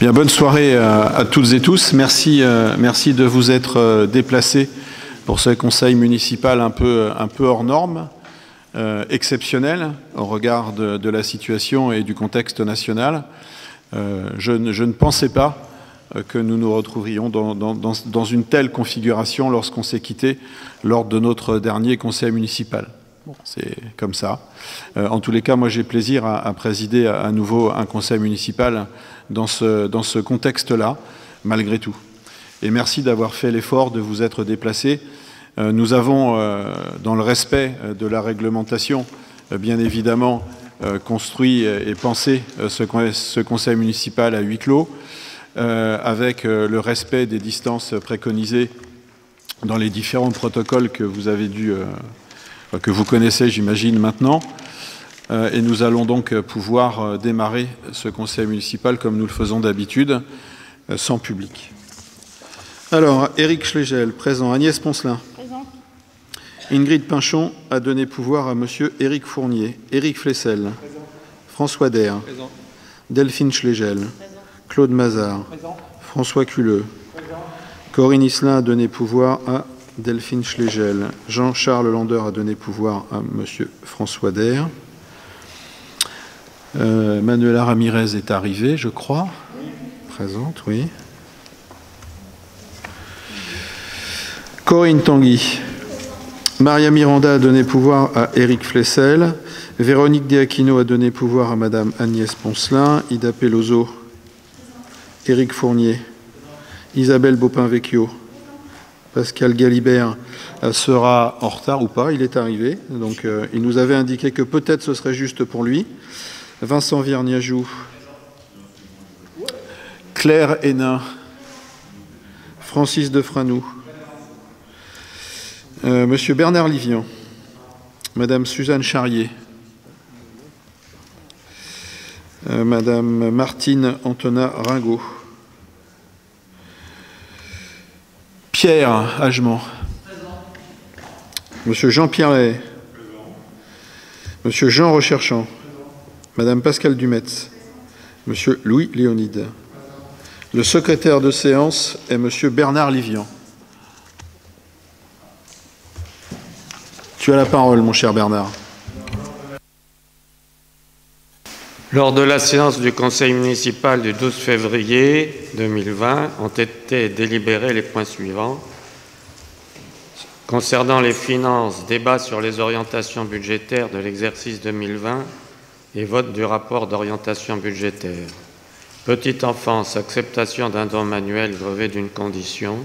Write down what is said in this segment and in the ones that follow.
Bien, bonne soirée à, toutes et tous. Merci, euh, merci de vous être euh, déplacés pour ce conseil municipal un peu, hors norme, euh, exceptionnel au regard de, la situation et du contexte national. Je, ne pensais pas que nous nous retrouverions dans, dans une telle configuration lorsqu'on s'est quitté lors de notre dernier conseil municipal c'est comme ça. Euh, en tous les cas, moi j'ai plaisir à, présider à, nouveau un conseil municipal dans ce, contexte-là, malgré tout. Et merci d'avoir fait l'effort de vous être déplacé. Euh, nous avons, euh, dans le respect de la réglementation, bien évidemment, construit et pensé ce, conseil municipal à huis clos, avec le respect des distances préconisées dans les différents protocoles que vous avez dû que vous connaissez, j'imagine, maintenant. Euh, et nous allons donc pouvoir euh, démarrer ce conseil municipal comme nous le faisons d'habitude, euh, sans public. Alors, Éric Schlegel, présent. Agnès Poncelin. Présent. Ingrid Pinchon a donné pouvoir à Monsieur Éric Fournier. Éric Flessel. Présent. François Der. Présent. Delphine Schlegel. Présent. Claude Mazard. Présent. François Culeux. Présent. Corinne Islin a donné pouvoir à Delphine Schlegel. Jean-Charles Lander a donné pouvoir à M. François Der. Euh, Manuela Ramirez est arrivée, je crois. Présente, oui. Corinne Tanguy. Maria Miranda a donné pouvoir à Éric Flessel. Véronique Diaquino a donné pouvoir à Madame Agnès Poncelin. Ida Peloso. Éric Fournier. Isabelle Bopin-Vecchio. Pascal Galibert euh, sera en retard ou pas, il est arrivé. Donc euh, il nous avait indiqué que peut-être ce serait juste pour lui. Vincent Vierniajou, Claire Hénin, Francis Defranou, euh, Monsieur Bernard Livian, Madame Suzanne Charrier, Madame Martine Antona Ringot, Pierre Agement. Monsieur Jean Pierret. Monsieur Jean Recherchant. Madame Pascal Dumetz. Monsieur Louis Léonide. Le secrétaire de séance est Monsieur Bernard Livian. Tu as la parole, mon cher Bernard. Lors de la séance du Conseil municipal du 12 février 2020 ont été délibérés les points suivants. Concernant les finances, débat sur les orientations budgétaires de l'exercice 2020 et vote du rapport d'orientation budgétaire. Petite enfance, acceptation d'un don manuel grevé d'une condition.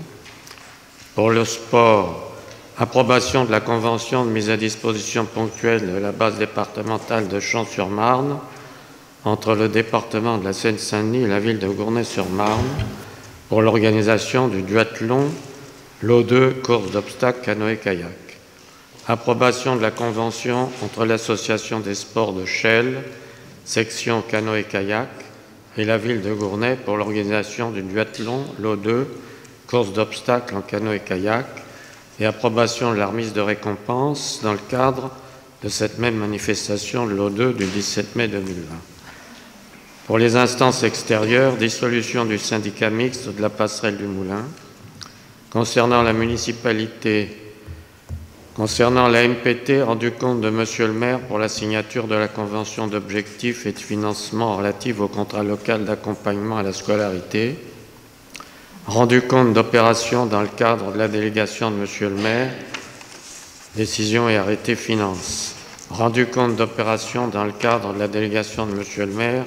Pour le sport, approbation de la convention de mise à disposition ponctuelle de la base départementale de Champs-sur-Marne entre le département de la Seine-Saint-Denis et la ville de Gournay-sur-Marne pour l'organisation du duathlon l'O2 course d'obstacles canoë-kayak. Approbation de la convention entre l'Association des sports de Chelles, section canoë-kayak, et la ville de Gournay pour l'organisation du duathlon l'O2 course d'obstacles en canoë-kayak et approbation de la remise de récompense dans le cadre de cette même manifestation de l'O2 du 17 mai 2020. Pour les instances extérieures, dissolution du syndicat mixte de la passerelle du Moulin. Concernant la municipalité, concernant la MPT, rendu compte de Monsieur le maire pour la signature de la convention d'objectifs et de financement relative au contrat local d'accompagnement à la scolarité. Rendu compte d'opérations dans le cadre de la délégation de Monsieur le maire, décision et arrêté finance. Rendu compte d'opérations dans le cadre de la délégation de Monsieur le maire,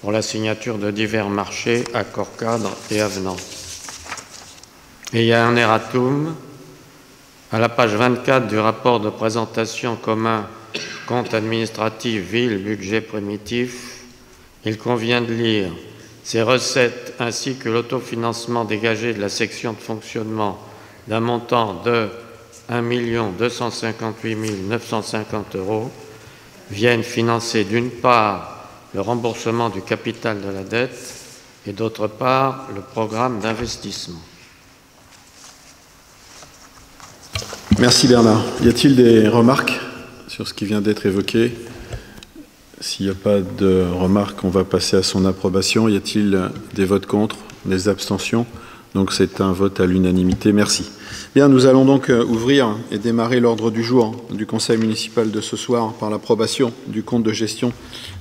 pour la signature de divers marchés, accords cadres et avenants. Et il y a un erratum à la page 24 du rapport de présentation commun compte administratif ville budget primitif. Il convient de lire ces recettes ainsi que l'autofinancement dégagé de la section de fonctionnement d'un montant de 1 258 950 euros viennent financer d'une part le remboursement du capital de la dette et d'autre part le programme d'investissement. Merci Bernard. Y a-t-il des remarques sur ce qui vient d'être évoqué? S'il n'y a pas de remarques, on va passer à son approbation. Y a-t-il des votes contre, des abstentions? Donc c'est un vote à l'unanimité. Merci. Bien, nous allons donc euh, ouvrir et démarrer l'ordre du jour du Conseil municipal de ce soir par l'approbation du compte de gestion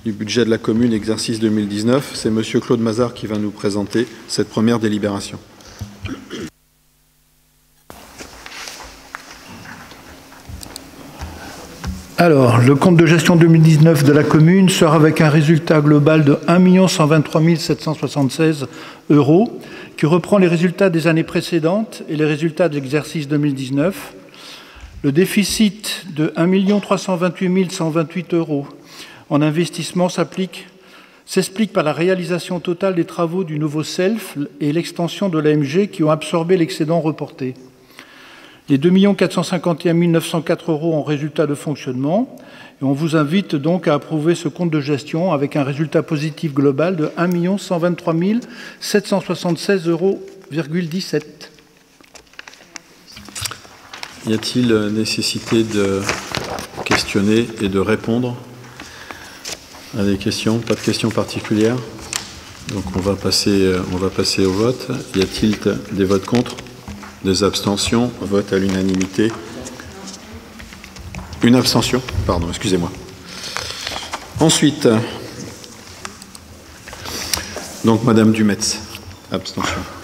du budget de la commune exercice 2019. C'est Monsieur Claude Mazard qui va nous présenter cette première délibération. Alors, le compte de gestion 2019 de la commune sera avec un résultat global de 1 123 776 euros, qui reprend les résultats des années précédentes et les résultats de l'exercice 2019. Le déficit de 1 328 128 euros en investissement s'explique par la réalisation totale des travaux du nouveau SELF et l'extension de l'AMG qui ont absorbé l'excédent reporté les 2 451 904 euros en résultat de fonctionnement. On vous invite donc à approuver ce compte de gestion avec un résultat positif global de 1 123 776 euros. Y a-t-il nécessité de questionner et de répondre à des questions? Pas de questions particulières? Donc on va passer, on va passer au vote. Y a-t-il des votes contre? Des abstentions, vote à l'unanimité. Une abstention, pardon, excusez-moi. Ensuite, donc Madame Dumetz, abstention.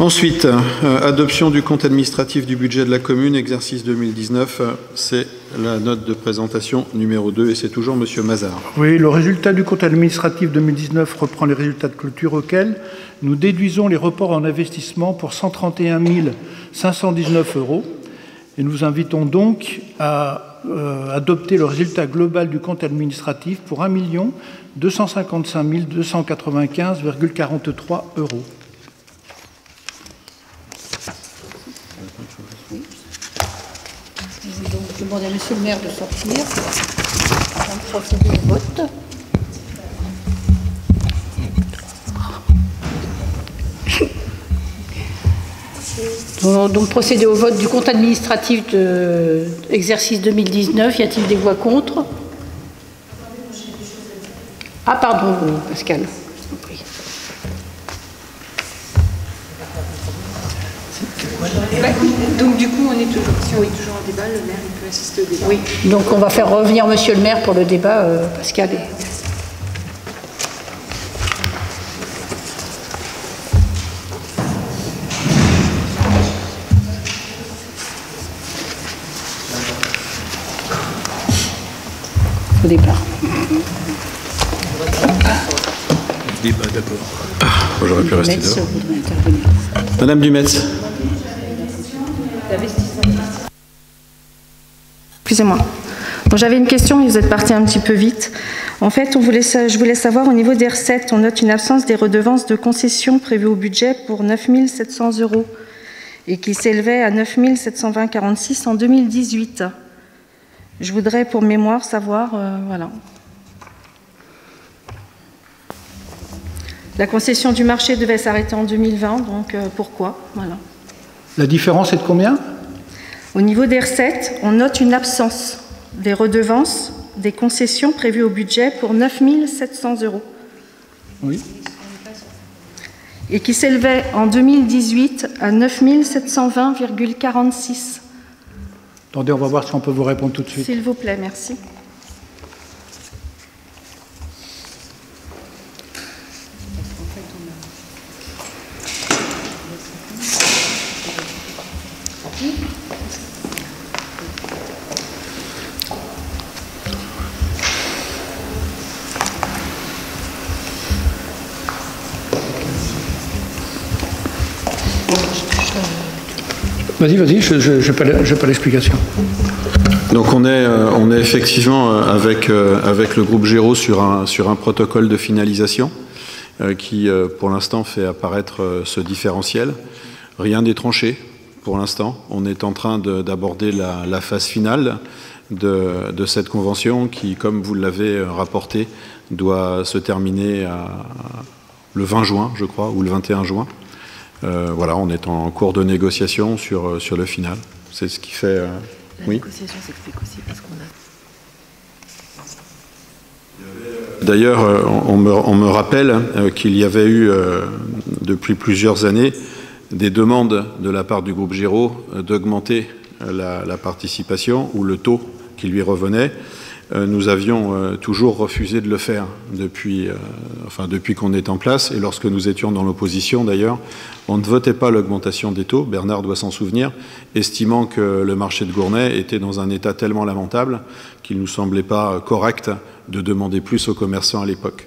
Ensuite, euh, adoption du compte administratif du budget de la commune, exercice 2019, c'est la note de présentation numéro 2 et c'est toujours Monsieur Mazard. Oui, le résultat du compte administratif 2019 reprend les résultats de clôture auxquels nous déduisons les reports en investissement pour 131 519 euros et nous invitons donc à euh, adopter le résultat global du compte administratif pour 1 255 295,43 euros. À Monsieur le maire de sortir. On procéder au vote. Donc procéder au vote du compte administratif de exercice 2019. Y a-t-il des voix contre? Ah pardon, Pascal. Donc du coup, on est toujours, si on est toujours en débat, le maire il peut assister au débat. Oui, donc on va faire revenir Monsieur le maire pour le débat, euh, Pascal. Au départ. Débat d'abord. J'aurais pu rester dehors. Madame Dumetz. Excusez-moi. J'avais une question, vous êtes parti un petit peu vite. En fait, je voulais savoir au niveau des recettes, on note une absence des redevances de concession prévues au budget pour 9 700 euros et qui s'élevait à 9 720,46 en 2018. Je voudrais pour mémoire savoir, euh, voilà. La concession du marché devait s'arrêter en 2020, donc euh, pourquoi? Voilà. La différence est de combien? Au niveau des recettes, on note une absence des redevances des concessions prévues au budget pour 9 700 euros. Oui. Et qui s'élevait en 2018 à 9 720,46. Attendez, on va voir si on peut vous répondre tout de suite. S'il vous plaît, merci. Vas-y, vas-y, je n'ai pas l'explication. Donc on est, euh, on est effectivement euh, avec, euh, avec le groupe Géraud sur un, sur un protocole de finalisation qui, pour l'instant, fait apparaître ce différentiel. Rien n'est tranché pour l'instant. On est en train d'aborder la, phase finale de, de, cette convention qui, comme vous l'avez rapporté, doit se terminer le 20 juin, je crois, ou le 21 juin. Euh, voilà, on est en cours de négociation sur, euh, sur le final. C'est ce qui fait. Euh, La oui. négociation s'explique aussi parce qu'on a. D'ailleurs, on, me, rappelle qu'il y avait eu, depuis plusieurs années, des demandes de la part du groupe Giraud d'augmenter la, participation ou le taux qui lui revenait. Euh, nous avions euh, toujours refusé de le faire depuis, euh, enfin, depuis qu'on est en place. Et lorsque nous étions dans l'opposition, d'ailleurs, on ne votait pas l'augmentation des taux, Bernard doit s'en souvenir, estimant que le marché de Gournay était dans un état tellement lamentable qu'il ne nous semblait pas correct de demander plus aux commerçants à l'époque.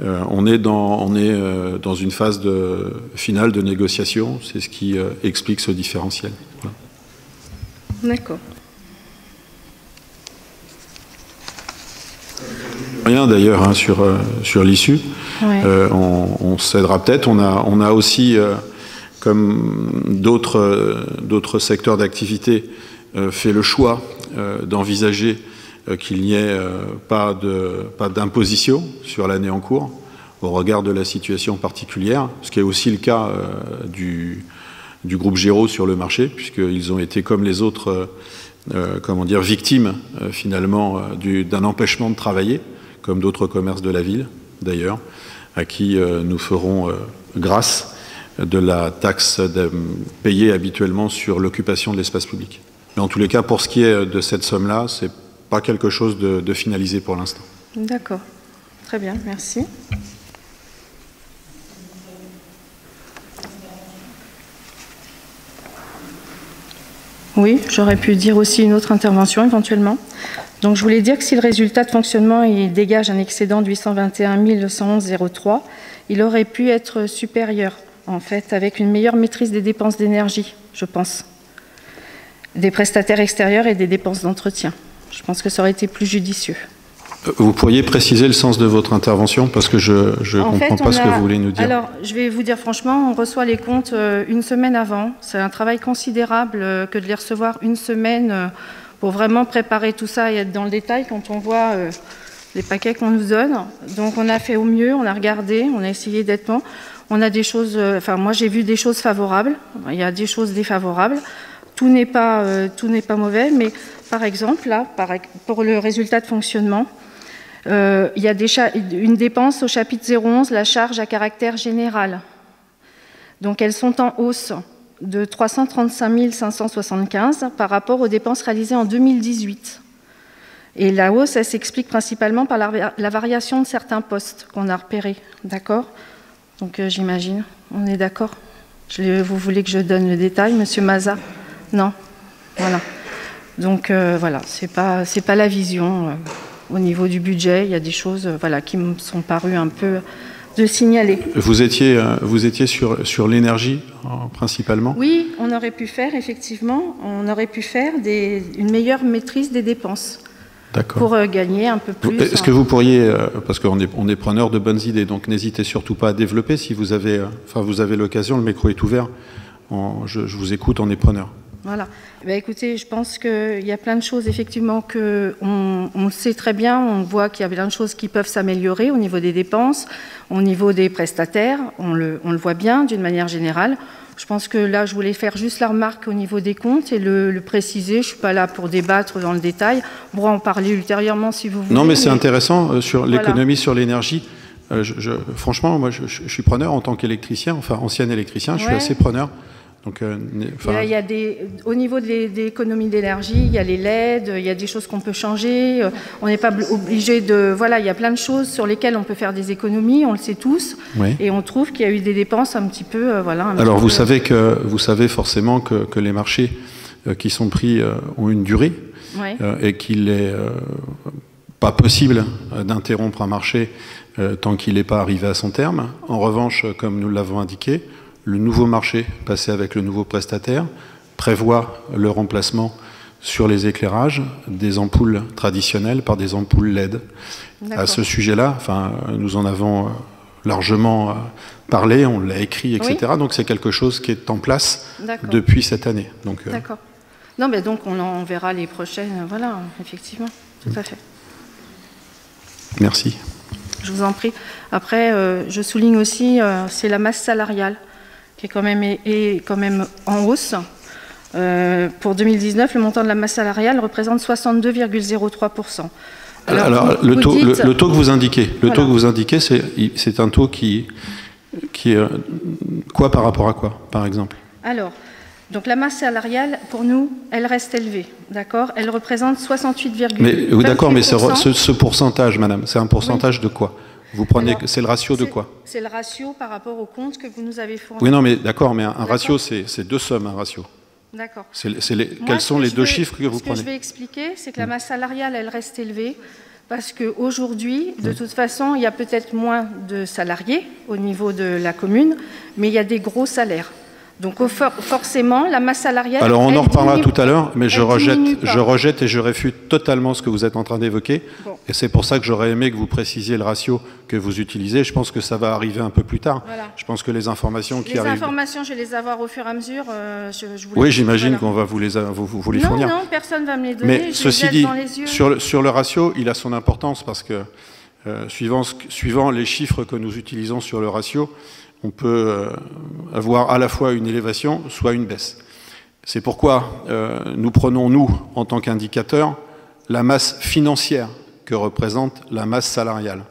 on est, dans, on est dans une phase finale de négociation, c'est ce qui explique ce différentiel. D'accord. Rien d'ailleurs hein, sur, euh, sur l'issue. Euh, on, cédera peut-être. On a, on a aussi, euh, comme d'autres secteurs d'activité, fait le choix d'envisager qu'il n'y ait pas d'imposition pas sur l'année en cours au regard de la situation particulière, ce qui est aussi le cas du, du groupe Géraud sur le marché, puisqu'ils ont été comme les autres comment dire, victimes finalement d'un empêchement de travailler comme d'autres commerces de la ville d'ailleurs, à qui euh, nous ferons euh, grâce de la taxe payée habituellement sur l'occupation de l'espace public. Mais en tous les cas, pour ce qui est de cette somme-là, ce n'est pas quelque chose de, finalisé pour l'instant. D'accord. Très bien, merci. Oui, j'aurais pu dire aussi une autre intervention éventuellement. Donc je voulais dire que si le résultat de fonctionnement il dégage un excédent de 821 111,03, il aurait pu être supérieur, en fait, avec une meilleure maîtrise des dépenses d'énergie, je pense, des prestataires extérieurs et des dépenses d'entretien. Je pense que ça aurait été plus judicieux. Euh, vous pourriez préciser le sens de votre intervention parce que je ne comprends pas ce que vous voulez nous dire. Alors, je vais vous dire franchement, on reçoit les comptes euh, une semaine avant. C'est un travail considérable euh, que de les recevoir une semaine pour vraiment préparer tout ça et être dans le détail quand on voit euh, les paquets qu'on nous donne. Donc on a fait au mieux, on a regardé, on a essayé d'être bon. On a des choses, euh, enfin moi j'ai vu des choses favorables, il y a des choses défavorables. Tout n'est pas, euh, pas mauvais, mais par exemple là, pour le résultat de fonctionnement, il y a une dépense au chapitre 011, la charge à caractère général. Donc elles sont en hausse de 335 575 par rapport aux dépenses réalisées en 2018. Et la hausse, elle s'explique principalement par la, variation de certains postes qu'on a repérés. D'accord? Donc euh, j'imagine, on est d'accord? Vous voulez que je donne le détail, Monsieur Maza Non? Voilà. Donc euh, voilà, ce n'est pas, la vision. Euh, au niveau du budget, il y a des choses qui me sont parues un peu de signaler. Vous étiez, euh, vous étiez sur, sur l'énergie principalement Oui, on aurait pu faire, effectivement, on aurait pu faire des, une meilleure maîtrise des dépenses. Pour euh, gagner un peu plus. Est-ce que vous pourriez, euh, parce qu'on est, on est preneur de bonnes idées, donc n'hésitez surtout pas à développer si vous avez, enfin, vous avez l'occasion, le micro est ouvert, je, je, vous écoute, on est preneur. Voilà. Eh ben, écoutez, je pense qu'il y a plein de choses, effectivement, que on, sait très bien, on voit qu'il y a plein de choses qui peuvent s'améliorer au niveau des dépenses, au niveau des prestataires, on le, voit bien d'une manière générale. Je pense que là, je voulais faire juste la remarque au niveau des comptes et le, préciser. Je ne suis pas là pour débattre dans le détail. On pourra en parler ultérieurement si vous voulez. Non, mais c'est intéressant euh, sur l'économie sur l'énergie. Euh, franchement, moi, je, je, suis preneur en tant qu'électricien, enfin ancien électricien, je suis assez preneur. Donc, euh, il, y a, des, au niveau des, économies d'énergie, il y a les LED, il y a des choses qu'on peut changer. Euh, on n'est pas obligé de. Voilà, il y a plein de choses sur lesquelles on peut faire des économies, on le sait tous. Et on trouve qu'il y a eu des dépenses un petit peu. Euh, voilà, Alors, vous, savez que, vous savez forcément que, que les marchés qui sont pris ont une durée et qu'il n'est pas possible d'interrompre un marché tant qu'il n'est pas arrivé à son terme. En revanche, comme nous l'avons indiqué, le nouveau marché passé avec le nouveau prestataire prévoit le remplacement sur les éclairages des ampoules traditionnelles par des ampoules LED. À ce sujet-là, enfin, nous en avons euh, largement euh, parlé, on l'a écrit, etc. Donc c'est quelque chose qui est en place depuis cette année. Euh, D'accord. Non, mais donc on en verra les prochaines. Voilà, effectivement, tout à fait. Merci. Je vous en prie. Après, je souligne aussi, c'est la masse salariale qui est quand même, est, quand même en hausse. Euh, pour 2019, le montant de la masse salariale représente 62,03%. Alors, le, taux, le, taux, que vous indiquez, le taux que vous indiquez, c'est un taux qui, qui est quoi par rapport à quoi, par exemple? Alors, donc la masse salariale, pour nous, elle reste élevée, d'accord? Elle représente 68,28%. Mais d'accord, mais ce, ce, pourcentage, madame, c'est un pourcentage de quoi? Vous prenez, c'est le ratio de quoi C'est le ratio par rapport au compte que vous nous avez fourni. Oui, non, mais d'accord, mais un, ratio, c'est deux sommes, un ratio. D'accord. Quels sont les deux chiffres que vous prenez Ce que je vais expliquer, c'est que la masse salariale, elle reste élevée parce qu'aujourd'hui, de toute façon, il y a peut-être moins de salariés au niveau de la commune, mais il y a des gros salaires. Donc forcément, la masse salariale. Alors on en reparlera tout à l'heure, mais je rejette, je rejette et je réfute totalement ce que vous êtes en train d'évoquer. Et c'est pour ça que j'aurais aimé que vous précisiez le ratio que vous utilisez. Je pense que ça va arriver un peu plus tard. Je pense que les informations qui arrivent. Les informations, je vais les avoir au fur et à mesure. Euh, oui, j'imagine qu'on va vous les, vous, vous les fournir. Non, personne va me les donner. Mais ceci dit, Sur, le, sur le ratio, il a son importance parce que euh, suivant, suivant les chiffres que nous utilisons sur le ratio, on peut euh, avoir à la fois une élévation, soit une baisse. C'est pourquoi euh, nous prenons, nous, en tant qu'indicateur, la masse financière que représente la masse salariale.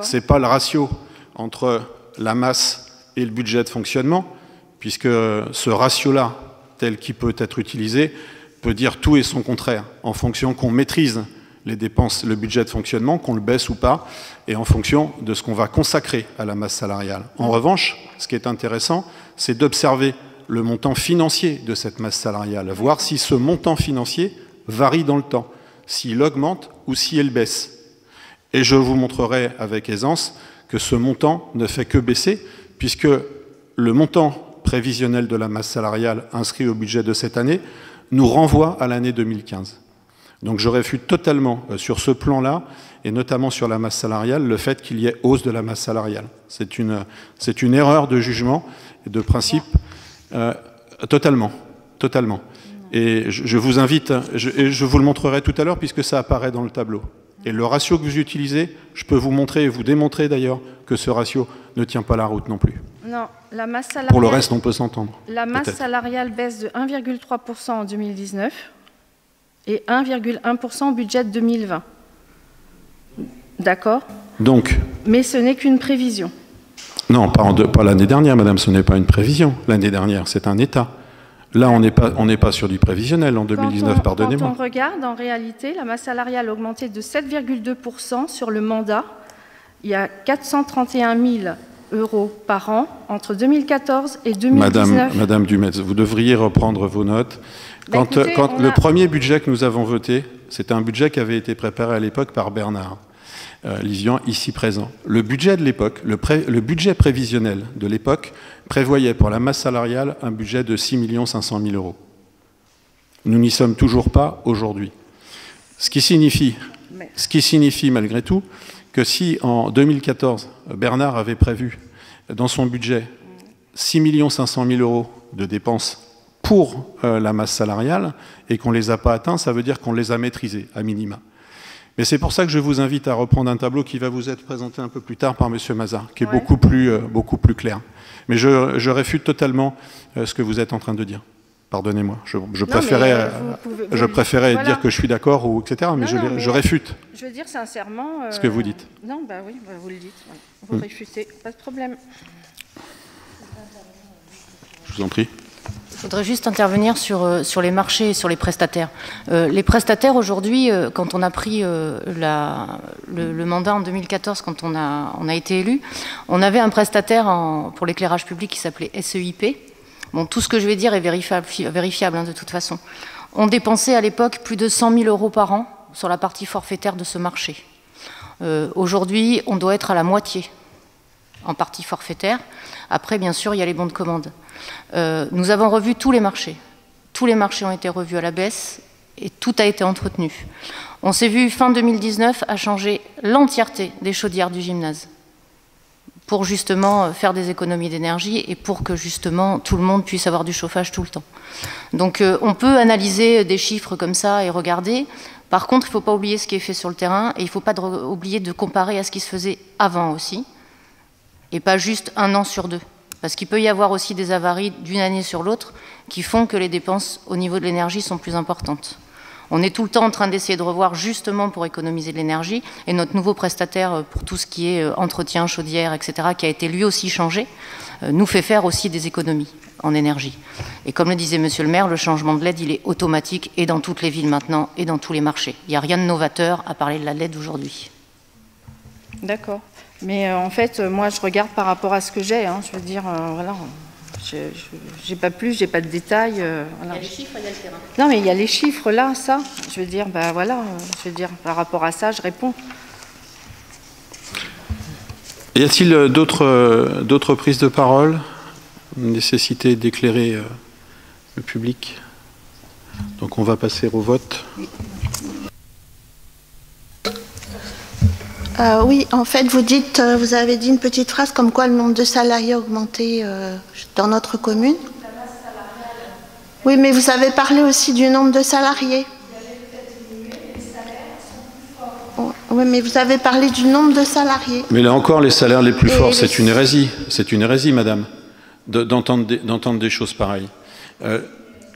Ce n'est pas le ratio entre la masse et le budget de fonctionnement, puisque ce ratio-là, tel qu'il peut être utilisé, peut dire tout et son contraire, en fonction qu'on maîtrise les dépenses, le budget de fonctionnement, qu'on le baisse ou pas, et en fonction de ce qu'on va consacrer à la masse salariale. En revanche, ce qui est intéressant, c'est d'observer le montant financier de cette masse salariale, voir si ce montant financier varie dans le temps, s'il augmente ou s'il baisse. Et je vous montrerai avec aisance que ce montant ne fait que baisser, puisque le montant prévisionnel de la masse salariale inscrit au budget de cette année nous renvoie à l'année 2015. Donc je réfute totalement euh, sur ce plan-là, et notamment sur la masse salariale, le fait qu'il y ait hausse de la masse salariale. C'est une, une erreur de jugement et de principe euh, totalement, totalement. Et je, vous invite, je, et je vous le montrerai tout à l'heure puisque ça apparaît dans le tableau. Et le ratio que vous utilisez, je peux vous montrer et vous démontrer d'ailleurs que ce ratio ne tient pas la route non plus. Non, la masse salariale. Pour le reste, on peut s'entendre. La masse salariale baisse de 1,3% en 2019 et 1,1% au budget de 2020. D'accord? Donc Mais ce n'est qu'une prévision. Non, pas, pas l'année dernière, madame, ce n'est pas une prévision. L'année dernière, c'est un État. Là, on n'est pas, pas sur du prévisionnel en 2019, pardonnez-moi. Quand on regarde, en réalité, la masse salariale a augmenté de 7,2% sur le mandat. Il y a 431 000 euros par an entre 2014 et 2019. Madame, Madame Dumetz, vous devriez reprendre vos notes. Bah, quand, le premier budget que nous avons voté, c'était un budget qui avait été préparé à l'époque par Bernard euh, Lisian, ici présent. Le budget de l'époque, le, le, budget prévisionnel de l'époque, prévoyait pour la masse salariale un budget de 6 500 000 euros. Nous n'y sommes toujours pas aujourd'hui. Ce qui signifie, ce qui signifie malgré tout que si en 2014, Bernard avait prévu dans son budget 6 500 000 euros de dépenses pour euh, la masse salariale et qu'on ne les a pas atteints, ça veut dire qu'on les a maîtrisés, à minima. Mais c'est pour ça que je vous invite à reprendre un tableau qui va vous être présenté un peu plus tard par M. Mazar, qui est beaucoup, plus, euh, beaucoup plus clair. Mais je, réfute totalement euh, ce que vous êtes en train de dire. Pardonnez-moi, je, préférais, je préférais dire que je suis d'accord, ou etc., mais, je, réfute. Je veux dire sincèrement... ce que vous dites. Non, bah oui, bah vous le dites. Vous hmm. réfutez, pas de problème. Je vous en prie. Je voudrais juste intervenir sur, euh, sur les marchés et sur les prestataires. Euh, les prestataires, aujourd'hui, euh, quand on a pris la, le, mandat en 2014, quand on a, on a été élu, on avait un prestataire en, pour l'éclairage public qui s'appelait SEIP. Bon, tout ce que je vais dire est vérifiable, hein, de toute façon. On dépensait à l'époque plus de 100 000 euros par an sur la partie forfaitaire de ce marché. aujourd'hui, on doit être à la moitié en partie forfaitaire. Après, bien sûr, il y a les bons de commande. Euh, nous avons revu tous les marchés. Tous les marchés ont été revus à la baisse et tout a été entretenu. On s'est vu fin 2019 à changer l'entièreté des chaudières du gymnase pour justement euh, faire des économies d'énergie et pour que justement tout le monde puisse avoir du chauffage tout le temps. Donc euh, on peut analyser des chiffres comme ça et regarder. Par contre, il ne faut pas oublier ce qui est fait sur le terrain et il ne faut pas oublier de comparer à ce qui se faisait avant aussi et pas juste un an sur deux. Parce qu'il peut y avoir aussi des avaries d'une année sur l'autre qui font que les dépenses au niveau de l'énergie sont plus importantes. On est tout le temps en train d'essayer de revoir justement pour économiser de l'énergie. Et notre nouveau prestataire euh, pour tout ce qui est euh, entretien, chaudière, etc., qui a été lui aussi changé, euh, nous fait faire aussi des économies en énergie. Et comme le disait Monsieur le maire, le changement de LED, il est automatique et dans toutes les villes maintenant et dans tous les marchés. Il n'y a rien de novateur à parler de la LED aujourd'hui. D'accord. Mais en fait, moi, je regarde par rapport à ce que j'ai. Hein. je veux dire, voilà, je n'ai pas plus, j'ai pas de détails. Euh, il y a les chiffres, il y a le terrain. Non, mais il y a les chiffres là, ça. Je veux dire, bah voilà, je veux dire, par rapport à ça, je réponds. Y a-t-il euh, euh, d'autres prises de parole? Nécessité d'éclairer le public? Donc on va passer au vote. Euh, oui, en fait, vous dites, euh, vous avez dit une petite phrase comme quoi le nombre de salariés a augmenté euh, dans notre commune. Oui, mais vous avez parlé aussi du nombre de salariés. Oui, mais vous avez parlé du nombre de salariés. Mais là encore, les salaires les plus forts, c'est une hérésie. C'est une hérésie, madame, d'entendre des, choses pareilles.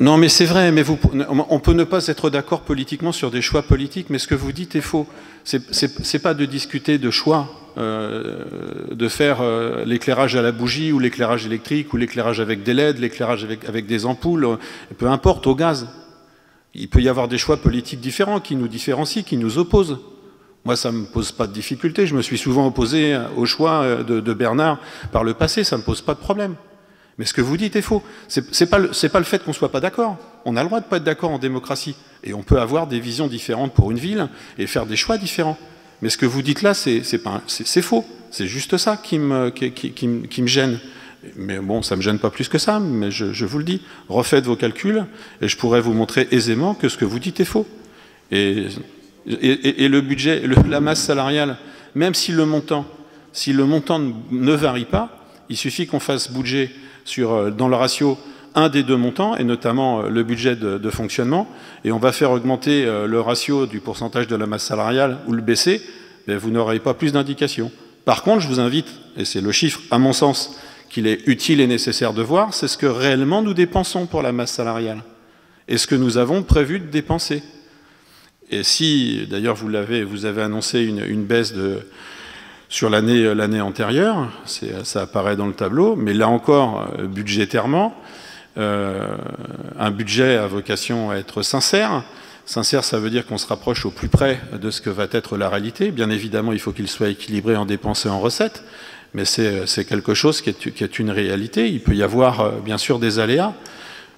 Non, mais c'est vrai, mais on peut ne pas être d'accord politiquement sur des choix politiques, mais ce que vous dites est faux. Ce n'est pas de discuter de choix, euh, de faire euh, l'éclairage à la bougie ou l'éclairage électrique ou l'éclairage avec des LED, l'éclairage avec, des ampoules, euh, peu importe, au gaz. Il peut y avoir des choix politiques différents qui nous différencient, qui nous opposent. Moi, ça ne me pose pas de difficulté. Je me suis souvent opposé au choix de, de Bernard par le passé, ça ne me pose pas de problème. Mais ce que vous dites est faux. Ce n'est pas, le fait qu'on ne soit pas d'accord. On a le droit de ne pas être d'accord en démocratie. Et on peut avoir des visions différentes pour une ville et faire des choix différents. Mais ce que vous dites là, c'est faux. C'est juste ça qui me, gêne. Mais bon, ça ne me gêne pas plus que ça, mais je, vous le dis. Refaites vos calculs et je pourrais vous montrer aisément que ce que vous dites est faux. Et, le budget, la masse salariale, même si le montant, si le montant ne varie pas, il suffit qu'on fasse bouger sur, euh, dans le ratio un des deux montants, et notamment euh, le budget de, fonctionnement, et on va faire augmenter euh, le ratio du pourcentage de la masse salariale ou le baisser, mais vous n'aurez pas plus d'indications. Par contre, je vous invite, et c'est le chiffre, à mon sens, qu'il est utile et nécessaire de voir, c'est ce que réellement nous dépensons pour la masse salariale, et ce que nous avons prévu de dépenser. Et si, d'ailleurs, vous, l'avez, vous avez annoncé une baisse de, sur l'année euh, l'année antérieure, ça apparaît dans le tableau, mais là encore, euh, budgétairement, euh, un budget a vocation à être sincère. Sincère, ça veut dire qu'on se rapproche au plus près de ce que va être la réalité. Bien évidemment, il faut qu'il soit équilibré en dépenses et en recettes, mais c'est quelque chose qui est, qui est, une réalité. Il peut y avoir, bien sûr, des aléas,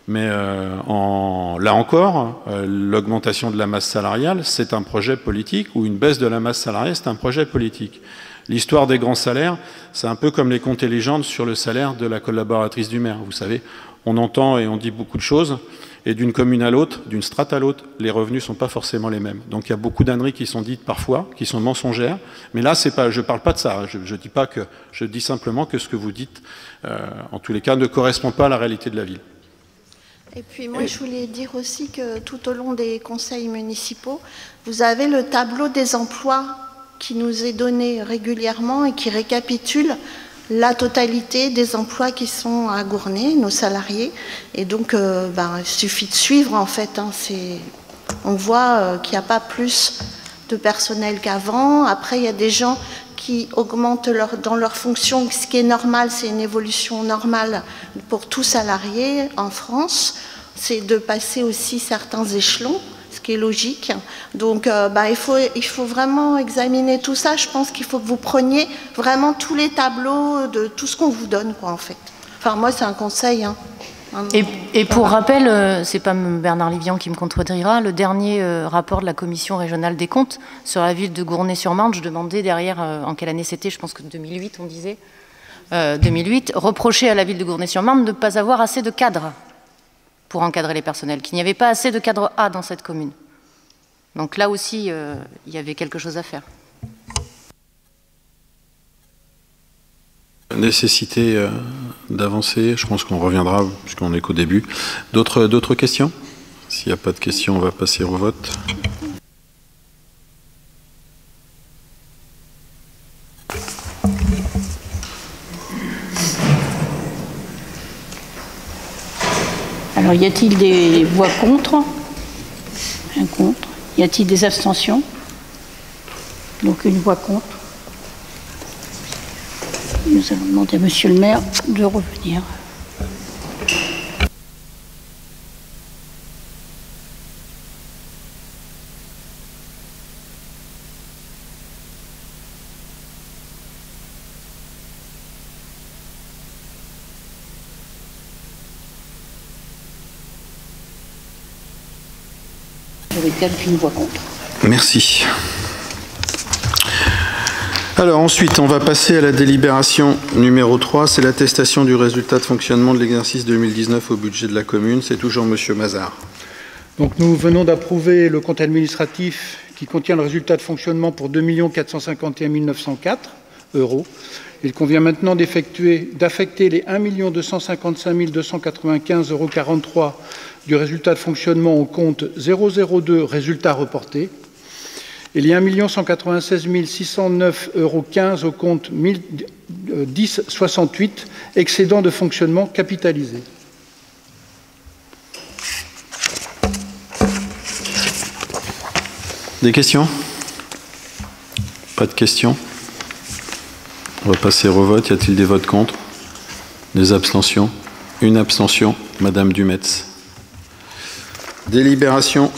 mais là encore, l'augmentation de la masse salariale, c'est un projet politique, ou une baisse de la masse salariale, c'est un projet politique. L'histoire des grands salaires, c'est un peu comme les contes et légendes sur le salaire de la collaboratrice du maire. Vous savez, on entend et on dit beaucoup de choses, et d'une commune à l'autre, d'une strate à l'autre, les revenus ne sont pas forcément les mêmes. Donc il y a beaucoup d'âneries qui sont dites parfois, qui sont mensongères, mais là, pas, je ne parle pas de ça. Je, dis pas que, je dis simplement que ce que vous dites, euh, en tous les cas, ne correspond pas à la réalité de la ville. Et puis moi, je voulais dire aussi que tout au long des conseils municipaux, vous avez le tableau des emplois qui nous est donné régulièrement et qui récapitule la totalité des emplois qui sont à Gournay, nos salariés. Et donc, euh, ben, il suffit de suivre, en fait. Hein, on voit euh, qu'il n'y a pas plus de personnel qu'avant. Après, il y a des gens qui augmentent dans leur fonction. Ce qui est normal, c'est une évolution normale pour tout salarié en France. C'est de passer aussi certains échelons qui est logique. Donc euh, bah, il, faut, vraiment examiner tout ça. Je pense qu'il faut que vous preniez vraiment tous les tableaux de tout ce qu'on vous donne, quoi, en fait. Enfin, moi, c'est un conseil. Hein. Et, pour rappel, euh, c'est pas Bernard Livian qui me contredira, le dernier euh, rapport de la commission régionale des comptes sur la ville de Gournay-sur-Marne, je demandais derrière en quelle année c'était, je pense que 2008 on disait, 2008, reprocher à la ville de Gournay-sur-Marne de ne pas avoir assez de cadres pour encadrer les personnels, qu'il n'y avait pas assez de cadres A dans cette commune. Donc là aussi, euh, il y avait quelque chose à faire. Nécessité euh, d'avancer, je pense qu'on reviendra puisqu'on est qu'au début. D'autres questions? S'il n'y a pas de questions, on va passer au vote. Alors, y a-t-il des voix contre Un contre. Y a-t-il des abstentions Donc une voix contre. Nous allons demander à Monsieur le maire de revenir. Une voix contre. Merci. Alors ensuite, on va passer à la délibération numéro 3, c'est l'attestation du résultat de fonctionnement de l'exercice 2019 au budget de la commune. C'est toujours Monsieur Mazard. Donc nous venons d'approuver le compte administratif qui contient le résultat de fonctionnement pour 2 451 904 euros. Il convient maintenant d'affecter les 1 255 295,43 euros du résultat de fonctionnement au compte 002 résultat reporté. Il y a 1 196 609,15 euros au compte 1068 excédent de fonctionnement capitalisé. Des questions? Pas de questions? On va passer au vote. Y a-t-il des votes contre? Des abstentions? Une abstention, Madame Dumetz. Délibération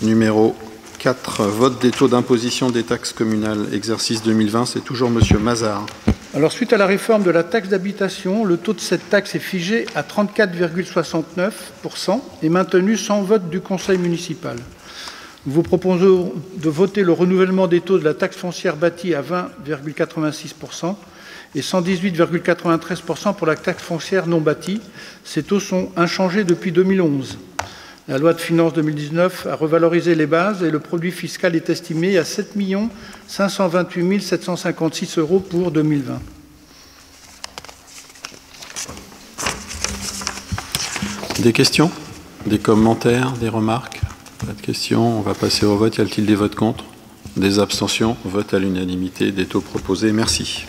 numéro 4, vote des taux d'imposition des taxes communales, exercice 2020, c'est toujours Monsieur Mazard. Alors, suite à la réforme de la taxe d'habitation, le taux de cette taxe est figé à 34,69% et maintenu sans vote du conseil municipal. Nous vous proposons de voter le renouvellement des taux de la taxe foncière bâtie à 20,86% et 118,93% pour la taxe foncière non bâtie. Ces taux sont inchangés depuis 2011. La loi de finances 2019 a revalorisé les bases et le produit fiscal est estimé à 7 528 756 euros pour 2020. Des questions? Des commentaires? Des remarques? Pas de questions. On va passer au vote. Y a-t-il des votes contre? Des abstentions Vote à l'unanimité des taux proposés. Merci.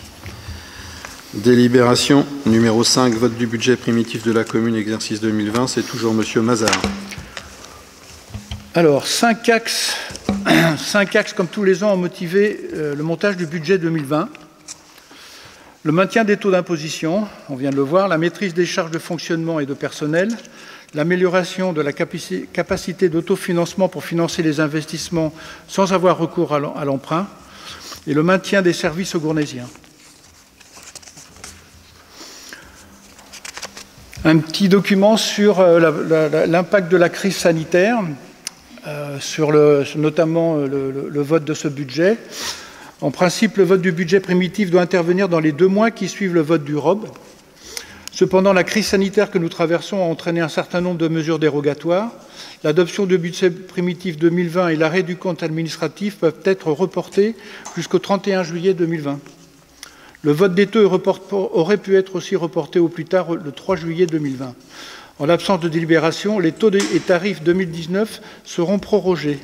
Délibération numéro 5, vote du budget primitif de la commune, exercice 2020. C'est toujours Monsieur Mazard. Alors, cinq axes, axes, comme tous les ans, ont motivé euh, le montage du budget 2020. Le maintien des taux d'imposition, on vient de le voir, la maîtrise des charges de fonctionnement et de personnel, l'amélioration de la capacité d'autofinancement pour financer les investissements sans avoir recours à l'emprunt, et le maintien des services aux Gournésiens. Un petit document sur euh, l'impact de la crise sanitaire. Euh, sur notamment euh, le, vote de ce budget. En principe, le vote du budget primitif doit intervenir dans les deux mois qui suivent le vote du ROB. Cependant, la crise sanitaire que nous traversons a entraîné un certain nombre de mesures dérogatoires. L'adoption du budget primitif 2020 et l'arrêt du compte administratif peuvent être reportés jusqu'au 31 juillet 2020. Le vote des taux aurait pu être aussi reporté au plus tard le 3 juillet 2020. En l'absence de délibération, les taux et tarifs 2019 seront prorogés.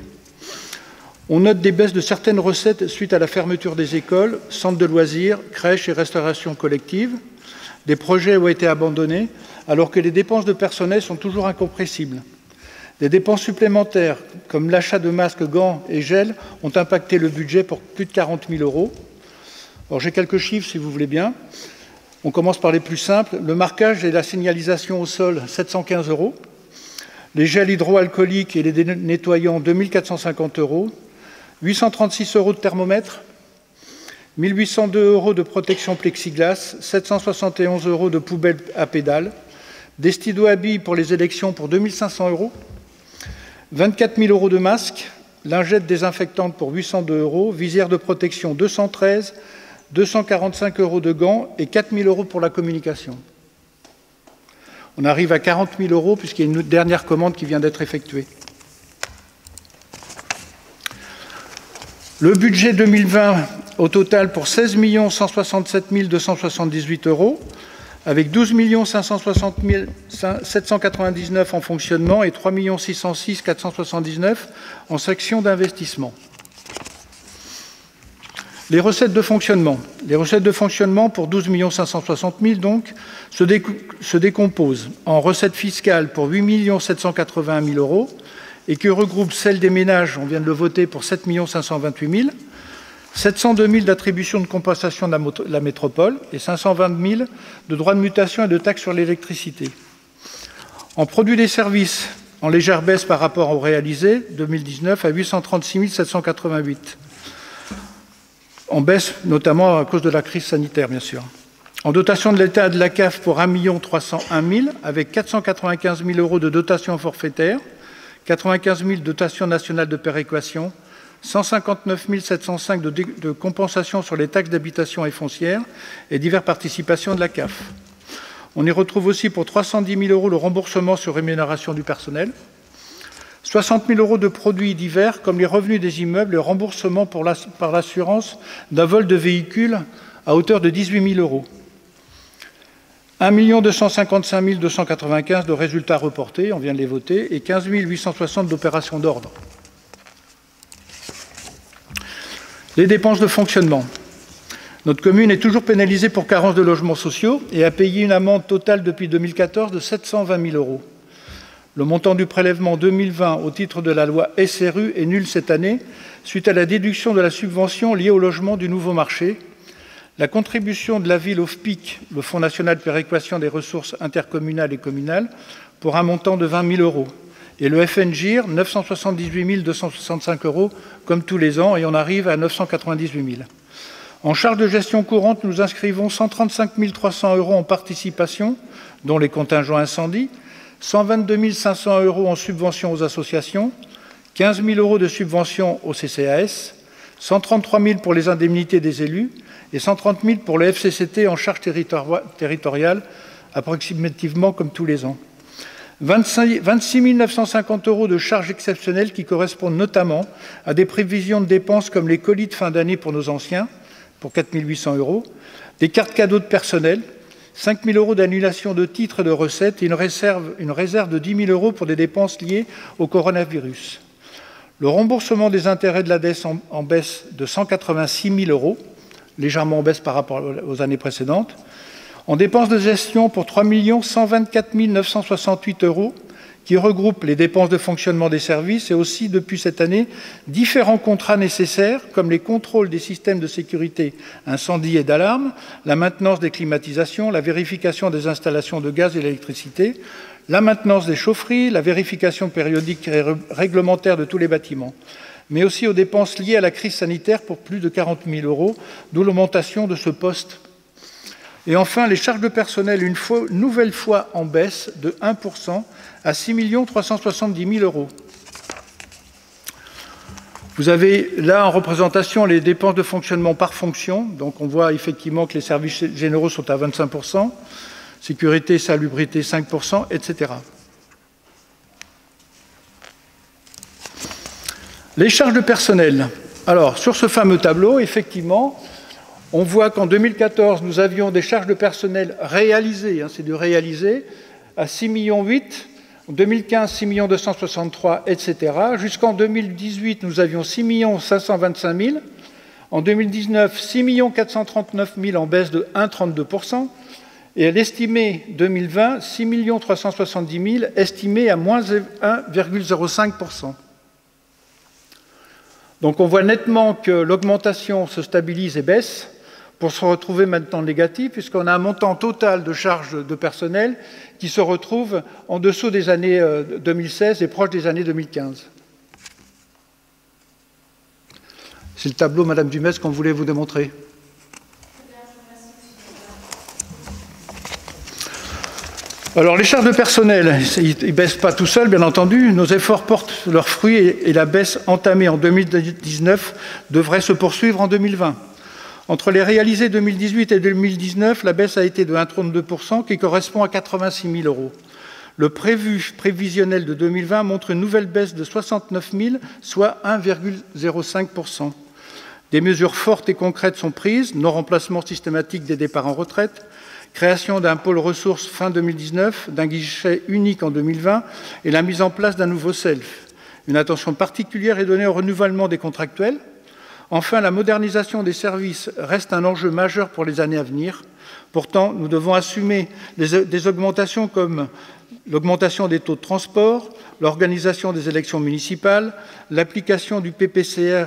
On note des baisses de certaines recettes suite à la fermeture des écoles, centres de loisirs, crèches et restauration collective. Des projets ont été abandonnés alors que les dépenses de personnel sont toujours incompressibles. Des dépenses supplémentaires, comme l'achat de masques, gants et gels, ont impacté le budget pour plus de 40 000 euros. j'ai quelques chiffres si vous voulez bien. On commence par les plus simples. Le marquage et la signalisation au sol, 715 euros. Les gels hydroalcooliques et les nettoyants, 2450 euros. 836 euros de thermomètre. 1802 euros de protection plexiglas. 771 euros de poubelle à pédales. Des stylos habits pour les élections pour 2500 euros. 24 000 euros de masques. Lingettes désinfectantes pour 802 euros. Visière de protection 213 245 euros de gants et 4 000 euros pour la communication. On arrive à 40 000 euros puisqu'il y a une dernière commande qui vient d'être effectuée. Le budget 2020 au total pour 16 167 278 euros, avec 12 560 799 en fonctionnement et 3 606 479 en section d'investissement. Les recettes de fonctionnement. Les recettes de fonctionnement pour 12 560 000 donc se, décomposent en recettes fiscales pour 8 780 000 euros et qui regroupe celle des ménages, on vient de le voter pour 7 528 000, 702 000 d'attribution de compensation de la métropole et 520 000 de droits de mutation et de taxes sur l'électricité. En produits des services, en légère baisse par rapport au réalisé 2019 à 836 788, en baisse notamment à cause de la crise sanitaire, bien sûr. En dotation de l'État de la CAF pour 1 301 000, avec 495 000 euros de dotation forfaitaire, 95 000 dotation nationale de péréquation, 159 705 de, de compensation sur les taxes d'habitation et foncière et diverses participations de la CAF. On y retrouve aussi pour 310 000 euros le remboursement sur rémunération du personnel, 60 000 euros de produits divers comme les revenus des immeubles et remboursement par l'assurance d'un vol de véhicule à hauteur de 18 000 euros. 1 255 295 de résultats reportés, on vient de les voter, et 15 860 d'opérations d'ordre. Les dépenses de fonctionnement. Notre commune est toujours pénalisée pour carence de logements sociaux et a payé une amende totale depuis 2014 de 720 000 euros. Le montant du prélèvement 2020 au titre de la loi SRU est nul cette année, suite à la déduction de la subvention liée au logement du nouveau marché, la contribution de la ville au FPIC, le Fonds national de péréquation des ressources intercommunales et communales, pour un montant de 20 000 euros. Et le FNGIR, 978 265 euros, comme tous les ans, et on arrive à 998 000. En charge de gestion courante, nous inscrivons 135 300 euros en participation, dont les contingents incendies, 122 500 euros en subvention aux associations, 15 000 euros de subvention au CCAS, 133 000 pour les indemnités des élus, et 130 000 pour le FCCT en charge territoriale, approximativement comme tous les ans. 26 950 euros de charges exceptionnelles qui correspondent notamment à des prévisions de dépenses comme les colis de fin d'année pour nos anciens, pour 4 800 euros, des cartes cadeaux de personnel, 5 000 euros d'annulation de titres de recettes et une réserve, de 10 000 euros pour des dépenses liées au coronavirus. Le remboursement des intérêts de la dette en, en baisse de 186 000 euros, légèrement en baisse par rapport aux années précédentes. En dépenses de gestion pour 3 124 968 euros, qui regroupent les dépenses de fonctionnement des services et aussi, depuis cette année, différents contrats nécessaires, comme les contrôles des systèmes de sécurité incendie et d'alarme, la maintenance des climatisations, la vérification des installations de gaz et d'électricité, la maintenance des chaufferies, la vérification périodique et réglementaire de tous les bâtiments mais aussi aux dépenses liées à la crise sanitaire pour plus de 40 000 euros, d'où l'augmentation de ce poste. Et enfin, les charges de personnel, une nouvelle fois en baisse de 1% à 6 370 000 euros. Vous avez là en représentation les dépenses de fonctionnement par fonction. Donc on voit effectivement que les services généraux sont à 25%, sécurité, salubrité 5%, etc. Les charges de personnel. Alors, sur ce fameux tableau, effectivement, on voit qu'en 2014, nous avions des charges de personnel réalisées, hein, c'est de réaliser, à 6 millions 8, en 2015, 6 millions 263, etc. Jusqu'en 2018, nous avions 6 millions 525 000. En 2019, 6 millions 439 000 en baisse de 1,32%. Et à l'estimé 2020, 6 millions 370 000, estimé à moins 1,05%. Donc on voit nettement que l'augmentation se stabilise et baisse pour se retrouver maintenant négatif, puisqu'on a un montant total de charges de personnel qui se retrouve en dessous des années 2016 euh, et proche des années 2015. C'est le tableau, Madame Dumès, qu'on voulait vous démontrer. Alors les charges de personnel, ils ne baissent pas tout seuls, bien entendu. Nos efforts portent leurs fruits et la baisse entamée en 2019 devrait se poursuivre en 2020. Entre les réalisés 2018 et 2019, la baisse a été de 1,32%, qui correspond à 86 000 euros. Le prévu prévisionnel de 2020 montre une nouvelle baisse de 69 000, soit 1,05%. Des mesures fortes et concrètes sont prises, non-remplacement systématique des départs en retraite, création d'un pôle ressources fin 2019, d'un guichet unique en 2020 et la mise en place d'un nouveau SELF. Une attention particulière est donnée au renouvellement des contractuels. Enfin, la modernisation des services reste un enjeu majeur pour les années à venir. Pourtant, nous devons assumer des, augmentations comme l'augmentation des taux de transport, l'organisation des élections municipales, l'application du PPCR,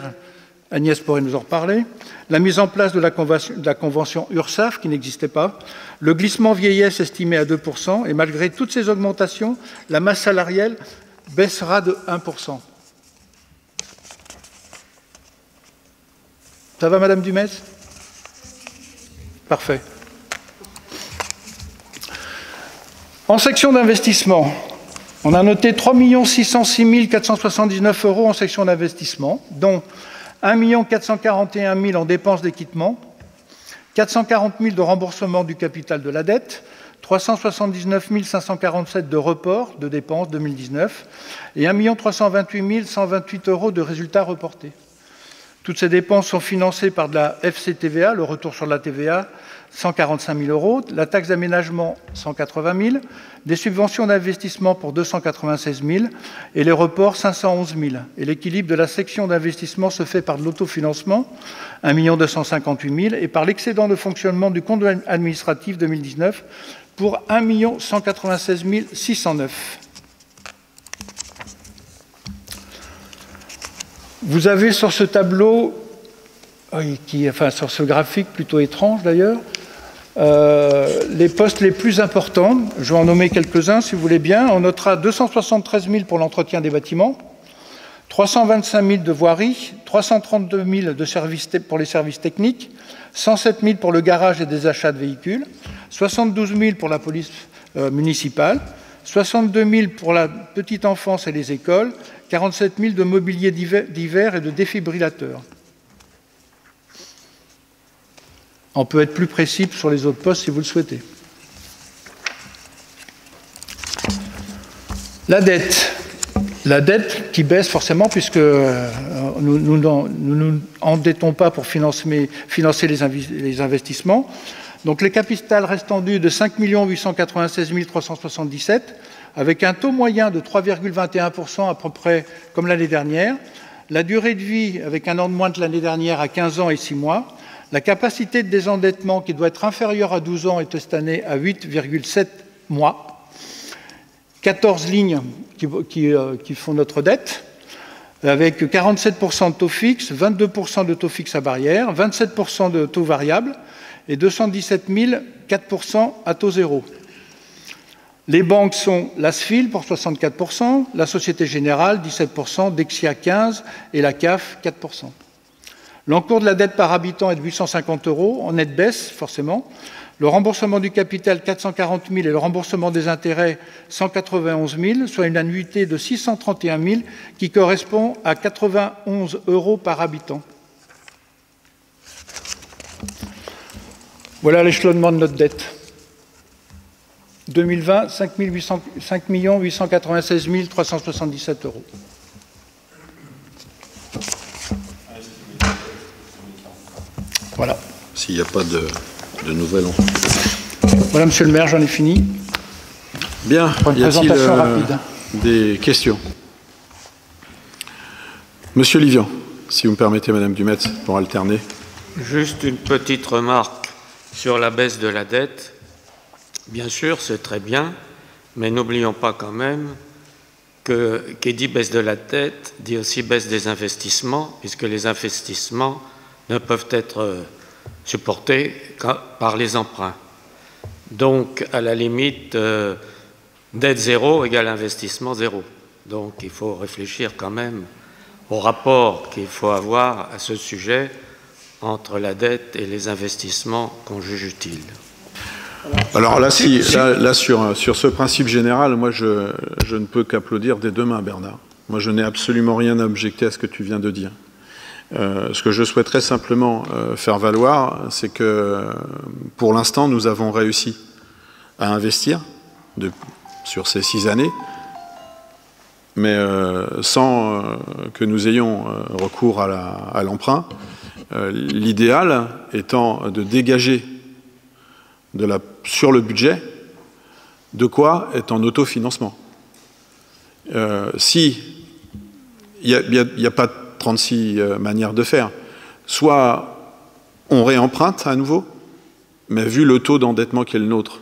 Agnès pourrait nous en reparler, la mise en place de la convention, de URSAF qui n'existait pas, le glissement vieillesse estimé à 2%, et malgré toutes ces augmentations, la masse salariale baissera de 1%. Ça va, Madame Dumès? Parfait. En section d'investissement, on a noté 3 606 479 euros en section d'investissement, dont 1 441 000 en dépenses d'équipement, 440 000 de remboursement du capital de la dette, 379 547 de report de dépenses 2019 et 1 328 128 euros de résultats reportés. Toutes ces dépenses sont financées par de la FCTVA, le retour sur la TVA, 145 000 euros, la taxe d'aménagement, 180 000, des subventions d'investissement pour 296 000 et les reports, 511 000. Et l'équilibre de la section d'investissement se fait par de l'autofinancement, 1 258 000, et par l'excédent de fonctionnement du compte administratif 2019 pour 1 196 609. Vous avez sur ce tableau, qui, enfin sur ce graphique plutôt étrange d'ailleurs, euh, les postes les plus importants. Je vais en nommer quelques-uns si vous voulez bien. On notera 273 000 pour l'entretien des bâtiments, 325 000 de voirie, 332 000 de services pour les services techniques, 107 000 pour le garage et des achats de véhicules, 72 000 pour la police euh, municipale, 62 000 pour la petite enfance et les écoles, 47 000 de mobilier divers et de défibrillateurs. On peut être plus précis sur les autres postes si vous le souhaitez. La dette. La dette qui baisse forcément puisque euh, nous ne nous, endettons pas pour financer, les, investissements. Donc les capitales restent dues de 5 896 377 avec un taux moyen de 3,21% à peu près comme l'année dernière. La durée de vie avec un an de moins que l'année dernière à 15 ans et 6 mois la capacité de désendettement qui doit être inférieure à 12 ans est cette année à 8,7 mois. 14 lignes euh, qui, font notre dette, avec 47% de taux fixe, 22% de taux fixe à barrière, 27% de taux variable et 217 000, 4% à taux zéro. Les banques sont l'ASFIL pour 64%, la Société Générale 17%, Dexia 15% et la CAF 4%. L'encours de la dette par habitant est de 850 euros, en nette baisse forcément. Le remboursement du capital 440 000 et le remboursement des intérêts 191 000, soit une annuité de 631 000 qui correspond à 91 euros par habitant. Voilà l'échelonnement de notre dette. 2020, 5, 896 377 euros. Voilà. S'il n'y a pas de, nouvelles. Voilà, monsieur le maire, j'en ai fini. Bien, pour une présentation rapide. Des questions? Monsieur Livian, si vous me permettez, Madame Dumetz, pour alterner. Juste une petite remarque sur la baisse de la dette. Bien sûr, c'est très bien, mais n'oublions pas quand même que qui dit baisse de la dette dit aussi baisse des investissements, puisque les investissements ne peuvent être euh, supportés par les emprunts. Donc, à la limite, euh, dette zéro égale investissement zéro. Donc, il faut réfléchir quand même au rapport qu'il faut avoir à ce sujet entre la dette et les investissements qu'on juge utiles. Alors là, si, là, sur, sur, ce principe général, moi, je, je ne peux qu'applaudir des deux mains, Bernard. Moi, je n'ai absolument rien à objecter à ce que tu viens de dire. Euh, ce que je souhaiterais simplement euh, faire valoir, c'est que pour l'instant, nous avons réussi à investir sur ces six années, mais euh, sans que nous ayons recours à l'emprunt. L'idéal étant de dégager de la, sur le budget de quoi est en autofinancement. si il n'y a, pas 36 euh, manières de faire. Soit on réemprunte à nouveau, mais vu le taux d'endettement qui est le nôtre,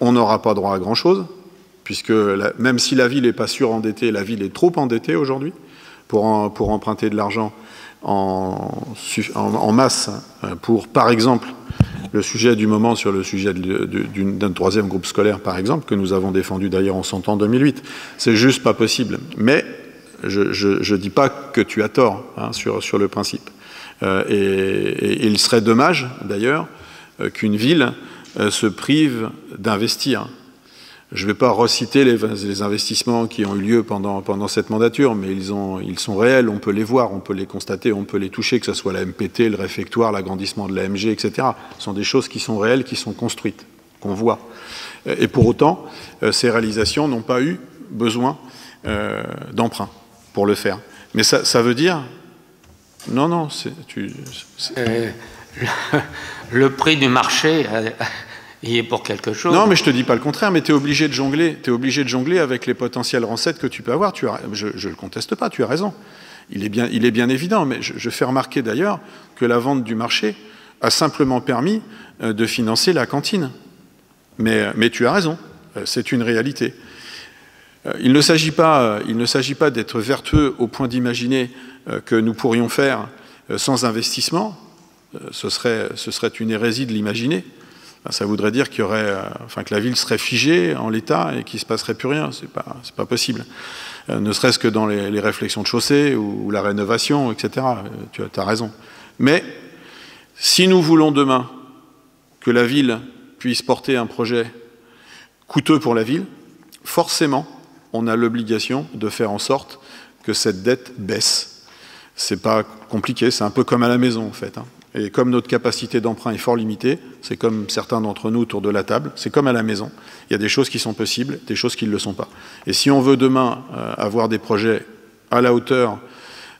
on n'aura pas droit à grand-chose. puisque même si la ville n'est pas surendettée, la ville est trop endettée aujourd'hui pour emprunter de l'argent en, masse hein, pour, par exemple, le sujet du moment sur le sujet d'un troisième groupe scolaire, par exemple, que nous avons défendu d'ailleurs en son temps en 2008. C'est juste pas possible. Mais je ne dis pas que tu as tort hein, sur, sur, le principe. Euh, et, il serait dommage, d'ailleurs, euh, qu'une ville euh, se prive d'investir. Je ne vais pas reciter les, investissements qui ont eu lieu pendant, cette mandature, mais ils, ont, ils, sont réels, on peut les voir, on peut les constater, on peut les toucher, que ce soit la MPT, le réfectoire, l'agrandissement de l'AMG, etc. Ce sont des choses qui sont réelles, qui sont construites, qu'on voit. Et pour autant, ces réalisations n'ont pas eu besoin d'emprunt pour le faire. Mais ça, veut dire... Non, non. Euh, le, prix du marché Non, mais je te dis pas le contraire, mais tu es obligé de jongler, es obligé de jongler avec les potentiels recettes que tu peux avoir. Tu je ne le conteste pas, tu as raison. Il est bien, évident, mais je, fais remarquer d'ailleurs que la vente du marché a simplement permis euh, de financer la cantine. Mais, mais tu as raison, euh, c'est une réalité. Euh, il ne s'agit pas, pas d'être vertueux au point d'imaginer que nous pourrions faire sans investissement. Ce serait, ce serait une hérésie de l'imaginer ça voudrait dire qu'il y aurait, euh, enfin, que la ville serait figée en l'état et qu'il ne se passerait plus rien. Ce n'est pas, pas, possible. Euh, ne serait-ce que dans les, réflexions de chaussée ou, la rénovation, etc. Euh, tu as, raison. Mais si nous voulons demain que la ville puisse porter un projet coûteux pour la ville, forcément, on a l'obligation de faire en sorte que cette dette baisse. C'est pas compliqué, c'est un peu comme à la maison en fait. Hein. Et comme notre capacité d'emprunt est fort limitée, c'est comme certains d'entre nous autour de la table, c'est comme à la maison. Il y a des choses qui sont possibles, des choses qui ne le sont pas. Et si on veut demain euh, avoir des projets à la hauteur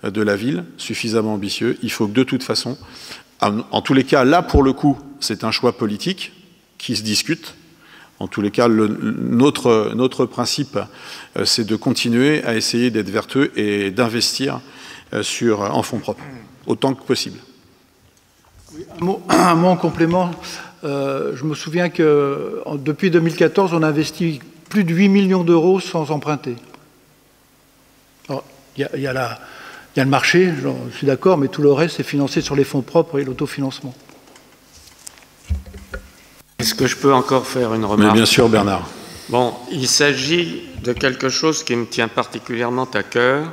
euh, de la ville, suffisamment ambitieux, il faut que de toute façon, en, tous les cas, là pour le coup, c'est un choix politique qui se discute. En tous les cas, notre, notre, principe, euh, c'est de continuer à essayer d'être vertueux et d'investir en fonds propres, autant que possible. Un mot, en complément. Euh, je me souviens que depuis 2014, on a investi plus de 8 millions d'euros sans emprunter. Il y, a le marché, je suis d'accord, mais tout le reste est financé sur les fonds propres et l'autofinancement. Est-ce que je peux encore faire une remarque? Bien sûr, Bernard. Bon, il s'agit de quelque chose qui me tient particulièrement à cœur,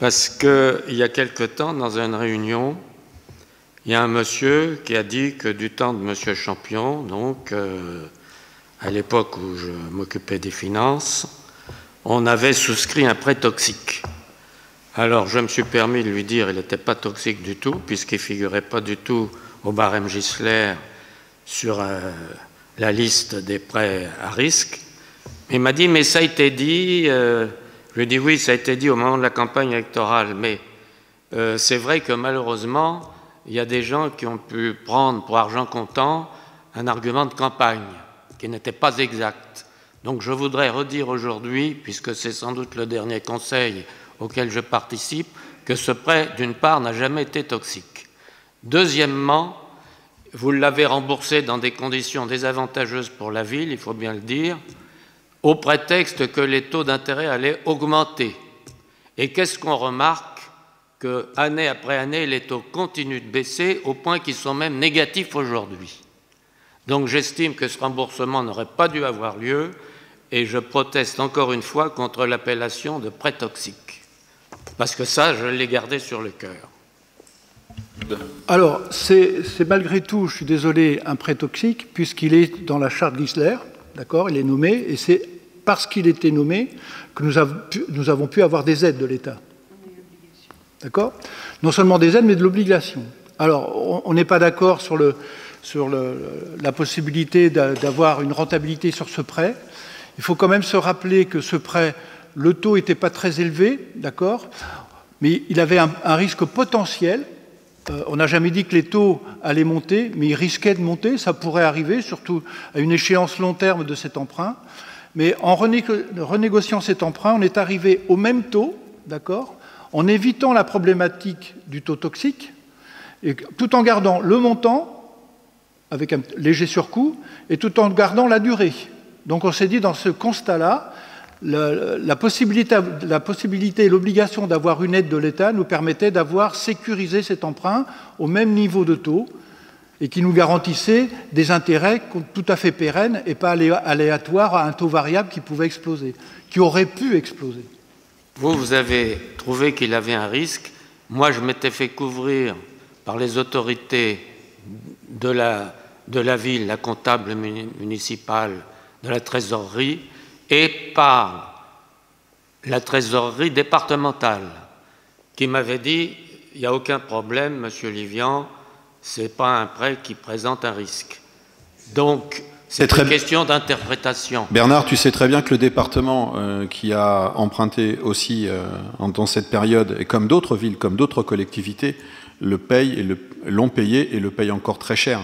parce qu'il y a quelque temps, dans une réunion, il y a un monsieur qui a dit que du temps de monsieur Champion, donc euh, à l'époque où je m'occupais des finances, on avait souscrit un prêt toxique. Alors je me suis permis de lui dire qu'il n'était pas toxique du tout, puisqu'il ne figurait pas du tout au barème Gisler sur euh, la liste des prêts à risque. Il m'a dit, mais ça a été dit, euh, je lui ai dit oui, ça a été dit au moment de la campagne électorale, mais c'est vrai que malheureusement, il y a des gens qui ont pu prendre pour argent comptant un argument de campagne qui n'était pas exact. Donc je voudrais redire aujourd'hui, puisque c'est sans doute le dernier conseil auquel je participe, que ce prêt, d'une part, n'a jamais été toxique. Deuxièmement, vous l'avez remboursé dans des conditions désavantageuses pour la ville, il faut bien le dire, au prétexte que les taux d'intérêt allaient augmenter. Et qu'est-ce qu'on remarque? Que année après année, les taux continuent de baisser au point qu'ils sont même négatifs aujourd'hui. Donc j'estime que ce remboursement n'aurait pas dû avoir lieu et je proteste encore une fois contre l'appellation de prêt toxique. Parce que ça, je l'ai gardé sur le cœur. Alors, c'est malgré tout, je suis désolé, un prêt toxique, puisqu'il est dans la charte Gisler, d'accord Il est nommé, et c'est parce qu'il était nommé que nous avons pu avoir des aides de l'État. D'accord Non seulement des aides, mais de l'obligation. Alors, on n'est pas d'accord sur, la possibilité d'avoir une rentabilité sur ce prêt. Il faut quand même se rappeler que ce prêt, le taux n'était pas très élevé, d'accord Mais il avait un, risque potentiel. Euh, on n'a jamais dit que les taux allaient monter, mais ils risquaient de monter. Ça pourrait arriver, surtout à une échéance long terme de cet emprunt. Mais en renégociant cet emprunt, on est arrivé au même taux, d'accord en évitant la problématique du taux toxique, tout en gardant le montant, avec un léger surcoût, et tout en gardant la durée. Donc on s'est dit, dans ce constat-là, la, possibilité, la possibilité et l'obligation d'avoir une aide de l'État nous permettait d'avoir sécurisé cet emprunt au même niveau de taux et qui nous garantissait des intérêts tout à fait pérennes et pas aléatoires à un taux variable qui pouvait exploser, qui aurait pu exploser. Vous, vous avez trouvé qu'il avait un risque. Moi, je m'étais fait couvrir par les autorités de la, de la ville, la comptable municipale, de la trésorerie, et par la trésorerie départementale, qui m'avait dit il n'y a aucun problème, monsieur Livian, ce n'est pas un prêt qui présente un risque. Donc, c'est une question d'interprétation. Bernard, tu sais très bien que le département euh, qui a emprunté aussi euh, dans cette période, et comme d'autres villes, comme d'autres collectivités, le paye et l'ont payé et le paye encore très cher.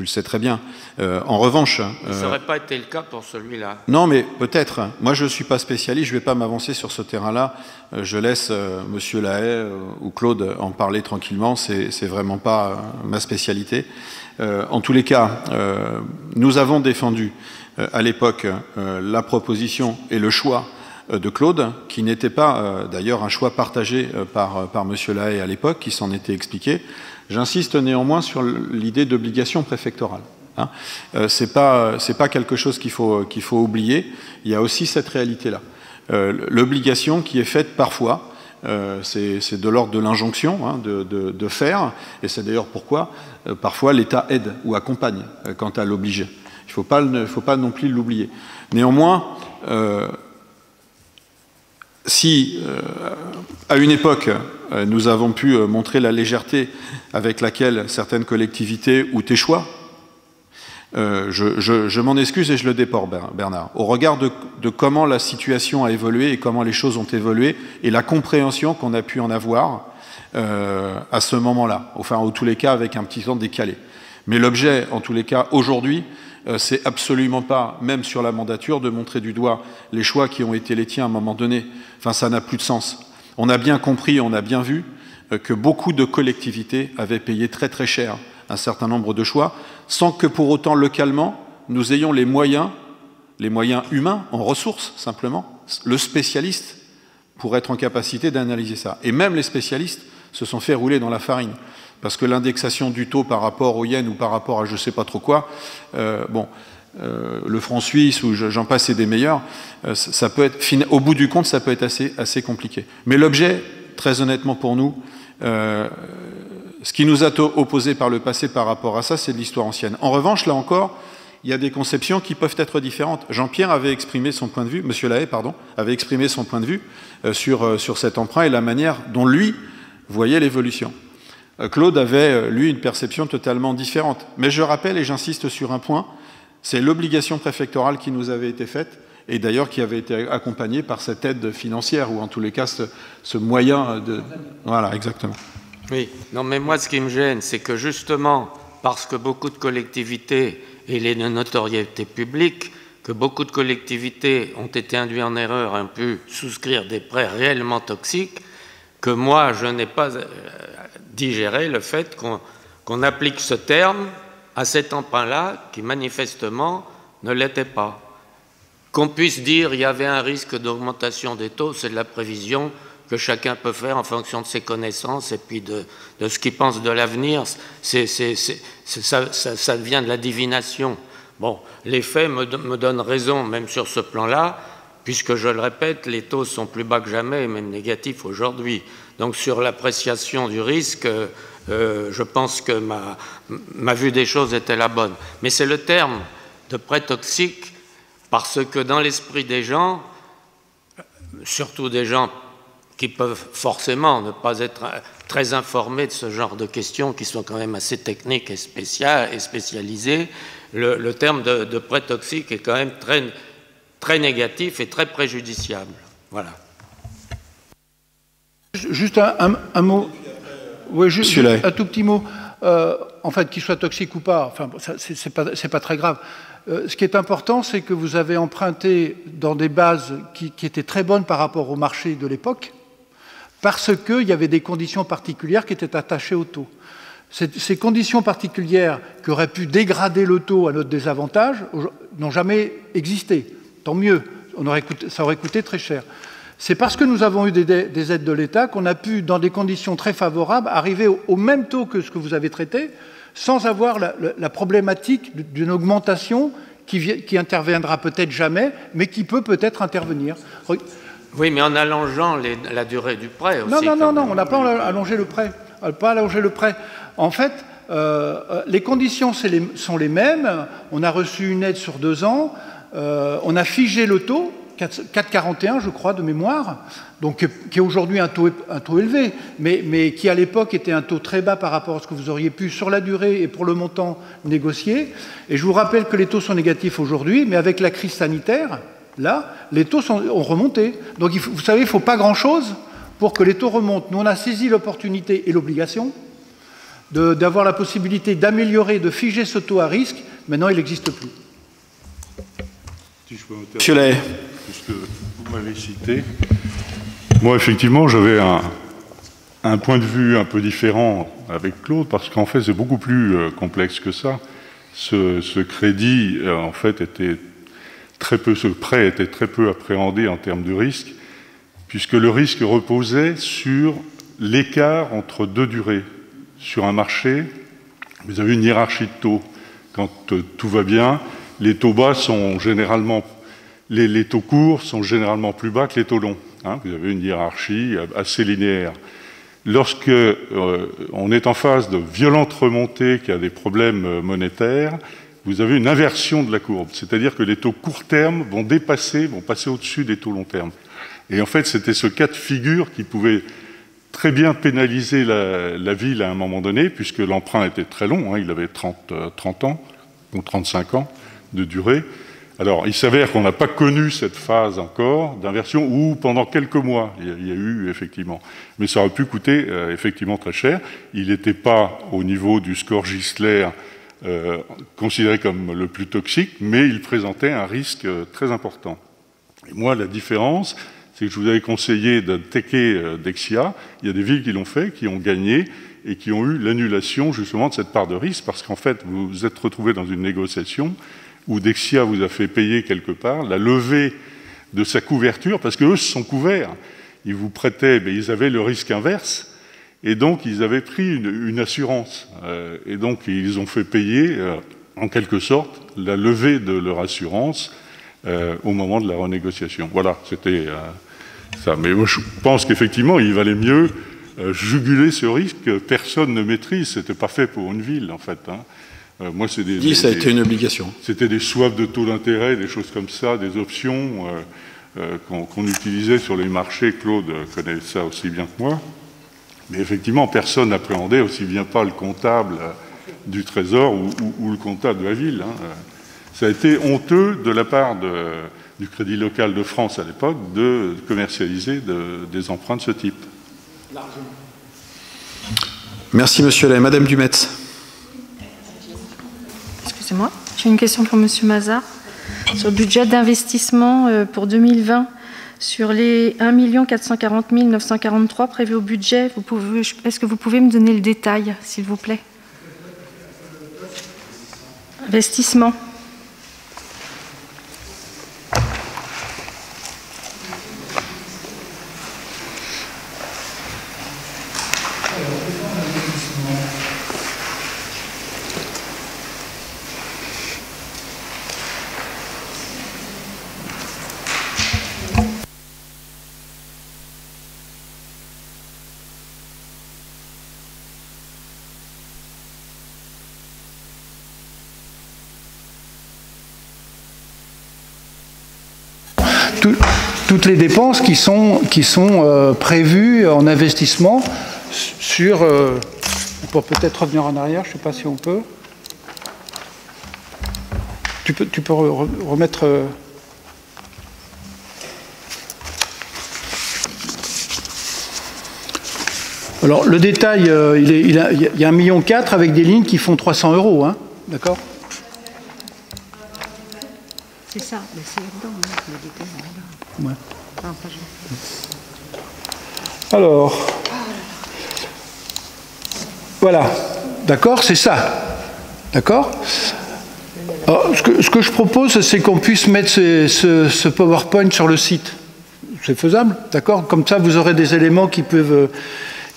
Tu le sais très bien. Euh, en revanche... Ça n'aurait pas été le cas pour celui-là. Non, mais peut-être. Moi, je ne suis pas spécialiste, je ne vais pas m'avancer sur ce terrain-là. je laisse Monsieur Lahaye ou Claude en parler tranquillement, c'est vraiment pas ma spécialité. Euh, en tous les cas, euh, nous avons défendu euh, à l'époque la proposition et le choix de Claude, qui n'était pas d'ailleurs un choix partagé par, par M. Lahaye à l'époque, qui s'en était expliqué. J'insiste néanmoins sur l'idée d'obligation préfectorale. Hein. Ce n'est pas, quelque chose qu'il faut, faut oublier. Il y a aussi cette réalité-là. L'obligation qui est faite parfois, euh, c'est de l'ordre de l'injonction hein, de, faire, et c'est d'ailleurs pourquoi euh, parfois l'État aide ou accompagne euh, quant à l'obliger. Il ne faut pas, non plus l'oublier. Néanmoins, si à une époque nous avons pu montrer la légèreté avec laquelle certaines collectivités ou tes choix euh, je, m'en excuse et je le dépore, Bernard. Au regard de, comment la situation a évolué et comment les choses ont évolué et la compréhension qu'on a pu en avoir euh, à ce moment-là, enfin, en tous les cas, avec un petit temps décalé. Mais l'objet, en tous les cas, aujourd'hui, euh, c'est absolument pas, même sur la mandature, de montrer du doigt les choix qui ont été les tiens à un moment donné. Enfin, ça n'a plus de sens. On a bien compris, on a bien vu que beaucoup de collectivités avaient payé très très cher un certain nombre de choix, sans que pour autant localement nous ayons les moyens, les moyens humains, en ressources simplement, le spécialiste pour être en capacité d'analyser ça. Et même les spécialistes se sont fait rouler dans la farine. Parce que l'indexation du taux par rapport au yen ou par rapport à je ne sais pas trop quoi, euh, bon, euh, le franc suisse ou j'en passe et des meilleurs, euh, ça peut être, au bout du compte, ça peut être assez, assez compliqué. Mais l'objet, très honnêtement pour nous, ce qui nous a opposé par le passé par rapport à ça, c'est de l'histoire ancienne. En revanche, là encore, il y a des conceptions qui peuvent être différentes. Jean-Pierre avait exprimé son point de vue, Monsieur Lahaye, pardon, avait exprimé son point de vue sur, sur cet emprunt et la manière dont lui voyait l'évolution. Euh, Claude avait, lui, une perception totalement différente. Mais je rappelle, et j'insiste sur un point, c'est l'obligation préfectorale qui nous avait été faite, et d'ailleurs qui avait été accompagnée par cette aide financière, ou en tous les cas ce, moyen de... Voilà, exactement. Oui, non, mais moi, ce qui me gêne, c'est que justement, parce que beaucoup de collectivités, et les notoriétés publiques, que beaucoup de collectivités ont été induites en erreur, un peu souscrire des prêts réellement toxiques, que moi, je n'ai pas digéré le fait qu'on applique ce terme à cet emprunt-là, qui manifestement ne l'était pas. Qu'on puisse dire qu'il y avait un risque d'augmentation des taux, c'est de la prévision, que chacun peut faire en fonction de ses connaissances et puis de, ce qu'il pense de l'avenir. ça, ça, devient de la divination. Bon, les faits me, donnent raison, même sur ce plan-là, puisque je le répète, les taux sont plus bas que jamais, même négatifs aujourd'hui. Donc sur l'appréciation du risque, euh, je pense que ma, vue des choses était la bonne. Mais c'est le terme de prêt toxique parce que dans l'esprit des gens, surtout des gens qui peuvent forcément ne pas être très informés de ce genre de questions qui sont quand même assez techniques et, spéciales et spécialisées, le, terme de, prêt toxique est quand même très, très négatif et très préjudiciable. Voilà. Juste un, mot. Oui, juste, un tout petit mot. Euh, en fait, qu'il soit toxique ou pas, enfin, c'est pas, pas, très grave. Euh, ce qui est important, c'est que vous avez emprunté dans des bases qui, qui étaient très bonnes par rapport au marché de l'époque, parce qu'il y avait des conditions particulières qui étaient attachées au taux. Ces conditions particulières qui auraient pu dégrader le taux à notre désavantage, n'ont jamais existé. Tant mieux, ça aurait coûté très cher. C'est parce que nous avons eu des, aides de l'État qu'on a pu, dans des conditions très favorables, arriver au, même taux que ce que vous avez traité, sans avoir la, problématique d'une augmentation qui, interviendra peut-être jamais, mais qui peut peut-être intervenir. Oui, mais en allongeant la durée du prêt aussi. Non, non, non, non, on n'a pas allongé le prêt. Pas allongé le prêt. En fait, euh, euh, les conditions sont les mêmes. On a reçu une aide sur deux ans. Euh, on a figé le taux 4,41 je crois de mémoire, donc qui est aujourd'hui un taux, élevé, mais, qui à l'époque était un taux très bas par rapport à ce que vous auriez pu sur la durée et pour le montant négocier. Et je vous rappelle que les taux sont négatifs aujourd'hui, mais avec la crise sanitaire, là, les taux ont remonté. Donc vous savez, il ne faut pas grand-chose pour que les taux remontent. Nous, on a saisi l'opportunité et l'obligation d'avoir la possibilité d'améliorer, de figer ce taux à risque. Maintenant, il n'existe plus. Monsieur Puisque vous m'avez cité. Moi, effectivement, j'avais un, point de vue un peu différent avec Claude, parce qu'en fait, c'est beaucoup plus euh, complexe que ça. Ce, crédit, euh, en fait, était très peu, ce prêt était très peu appréhendé en termes de risque, puisque le risque reposait sur l'écart entre deux durées. Sur un marché, vous avez une hiérarchie de taux. Quand euh, tout va bien, les taux bas sont généralement, les, taux courts sont généralement plus bas que les taux longs. Hein. vous avez une hiérarchie assez linéaire. Lorsque euh, on est en phase de violente remontée, qu'il y a des problèmes euh, monétaires, vous avez une inversion de la courbe, c'est-à-dire que les taux court terme vont dépasser, vont passer au-dessus des taux long terme. Et en fait, c'était ce cas de figure qui pouvait très bien pénaliser la, ville à un moment donné, puisque l'emprunt était très long, hein. il avait 30, 30 euh, ans ou 35 ans de durée. Alors, il s'avère qu'on n'a pas connu cette phase encore d'inversion, ou pendant quelques mois, il y a eu effectivement. Mais ça aurait pu coûter euh, effectivement très cher. Il n'était pas au niveau du score Gisler euh, considéré comme le plus toxique, mais il présentait un risque euh, très important. Et moi, la différence, c'est que je vous avais conseillé d'attaquer Dexia. Il y a des villes qui l'ont fait, qui ont gagné et qui ont eu l'annulation justement de cette part de risque, parce qu'en fait, vous vous êtes retrouvé dans une négociation où Dexia vous a fait payer quelque part la levée de sa couverture, parce qu'eux se sont couverts. Ils vous prêtaient, mais ils avaient le risque inverse, et donc ils avaient pris une, assurance. Euh, et donc ils ont fait payer, euh, en quelque sorte, la levée de leur assurance euh, au moment de la renégociation. Voilà, c'était ça. Mais je pense qu'effectivement, il valait mieux juguler ce risque que personne ne maîtrise. C'était pas fait pour une ville, en fait. Hein. Euh, moi, c'est des, ça a été une obligation. C'était des swaps de taux d'intérêt, des choses comme ça, des options euh, euh, qu'on utilisait sur les marchés. Claude connaît ça aussi bien que moi. Mais effectivement, personne n'appréhendait aussi bien pas le comptable du Trésor ou, le comptable de la ville. Hein. Ça a été honteux de la part du Crédit local de France à l'époque de commercialiser des emprunts de ce type. Merci, monsieur Lay. Madame Dumetz moi. J'ai une question pour Monsieur Mazar. Sur le budget d'investissement euh, pour 2020, sur les 1 440 943 prévus au budget, est-ce que vous pouvez me donner le détail, s'il vous plaît? Investissement. Toutes les dépenses qui sont, qui sont euh, prévues en investissement sur... Euh, on peut peut-être revenir en arrière, je ne sais pas si on peut. Tu peux, tu peux remettre... Euh, alors le détail, il, est, il, a, il, y a 1,4 million avec des lignes qui font 300 euros, hein, d'accord? Ça, mais c'est dedans, hein, détail. Alors, voilà, d'accord, c'est ça. D'accord ce, que, je propose, c'est qu'on puisse mettre ce, PowerPoint sur le site. C'est faisable, d'accord Comme ça, vous aurez des éléments qui peuvent,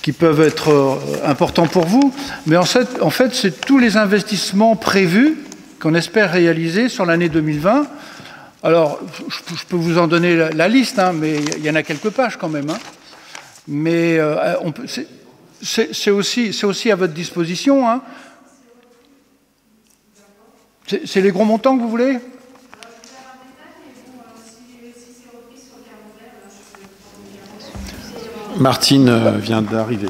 qui peuvent être euh, importants pour vous. Mais en fait, en fait c'est tous les investissements prévus qu'on espère réaliser sur l'année 2020. Alors, je, peux vous en donner la, liste, hein, mais il y en a quelques pages quand même. Hein. Mais euh, c'est aussi, aussi, à votre disposition. Hein. C'est les gros montants que vous voulez? Martine euh, vient d'arriver.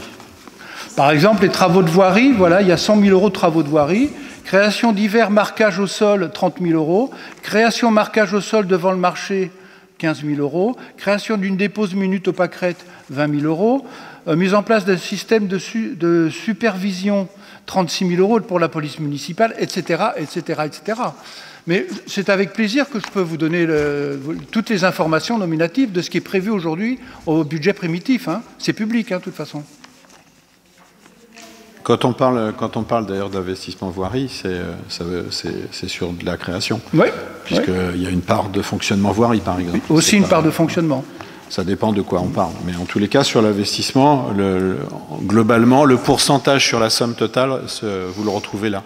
Par exemple, les travaux de voirie, voilà, il y a 100 000 euros de travaux de voirie. Création divers marquages au sol, 30 000 euros. Création marquage au sol devant le marché, 15 000 euros. Création d'une dépose minute au pâquerette, 20 000 euros. Euh, mise en place d'un système de, de supervision 36 000 euros pour la police municipale, etc., etc., etc. Mais c'est avec plaisir que je peux vous donner toutes les informations nominatives de ce qui est prévu aujourd'hui au budget primitif. Hein. C'est public, hein, de toute façon. Quand on parle, quand on parle d'ailleurs d'investissement voirie, c'est sur de la création. Oui. Puisqu'il y a une part de fonctionnement voirie, par exemple. Aussi une part de fonctionnement. Ça dépend de quoi on parle. Mais en tous les cas, sur l'investissement, globalement, le pourcentage sur la somme totale, vous le retrouvez là.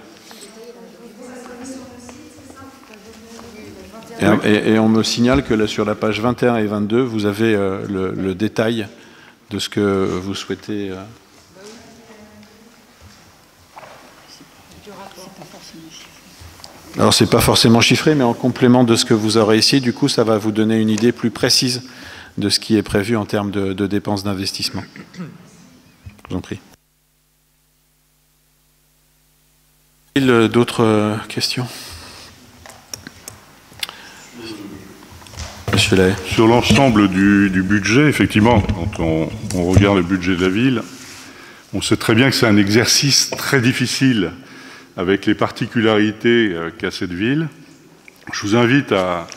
Et, on me signale que là, sur la page 21 et 22, vous avez euh, le, détail de ce que vous souhaitez. Euh. Alors c'est pas forcément chiffré, mais en complément de ce que vous aurez ici, du coup, ça va vous donner une idée plus précise de ce qui est prévu en termes de, dépenses d'investissement. Je vous en prie. D'autres euh, questions? Monsieur Lay. Sur l'ensemble du, budget, effectivement, quand on, regarde le budget de la ville, on sait très bien que c'est un exercice très difficile avec les particularités euh, qu'a cette ville. Je vous invite à,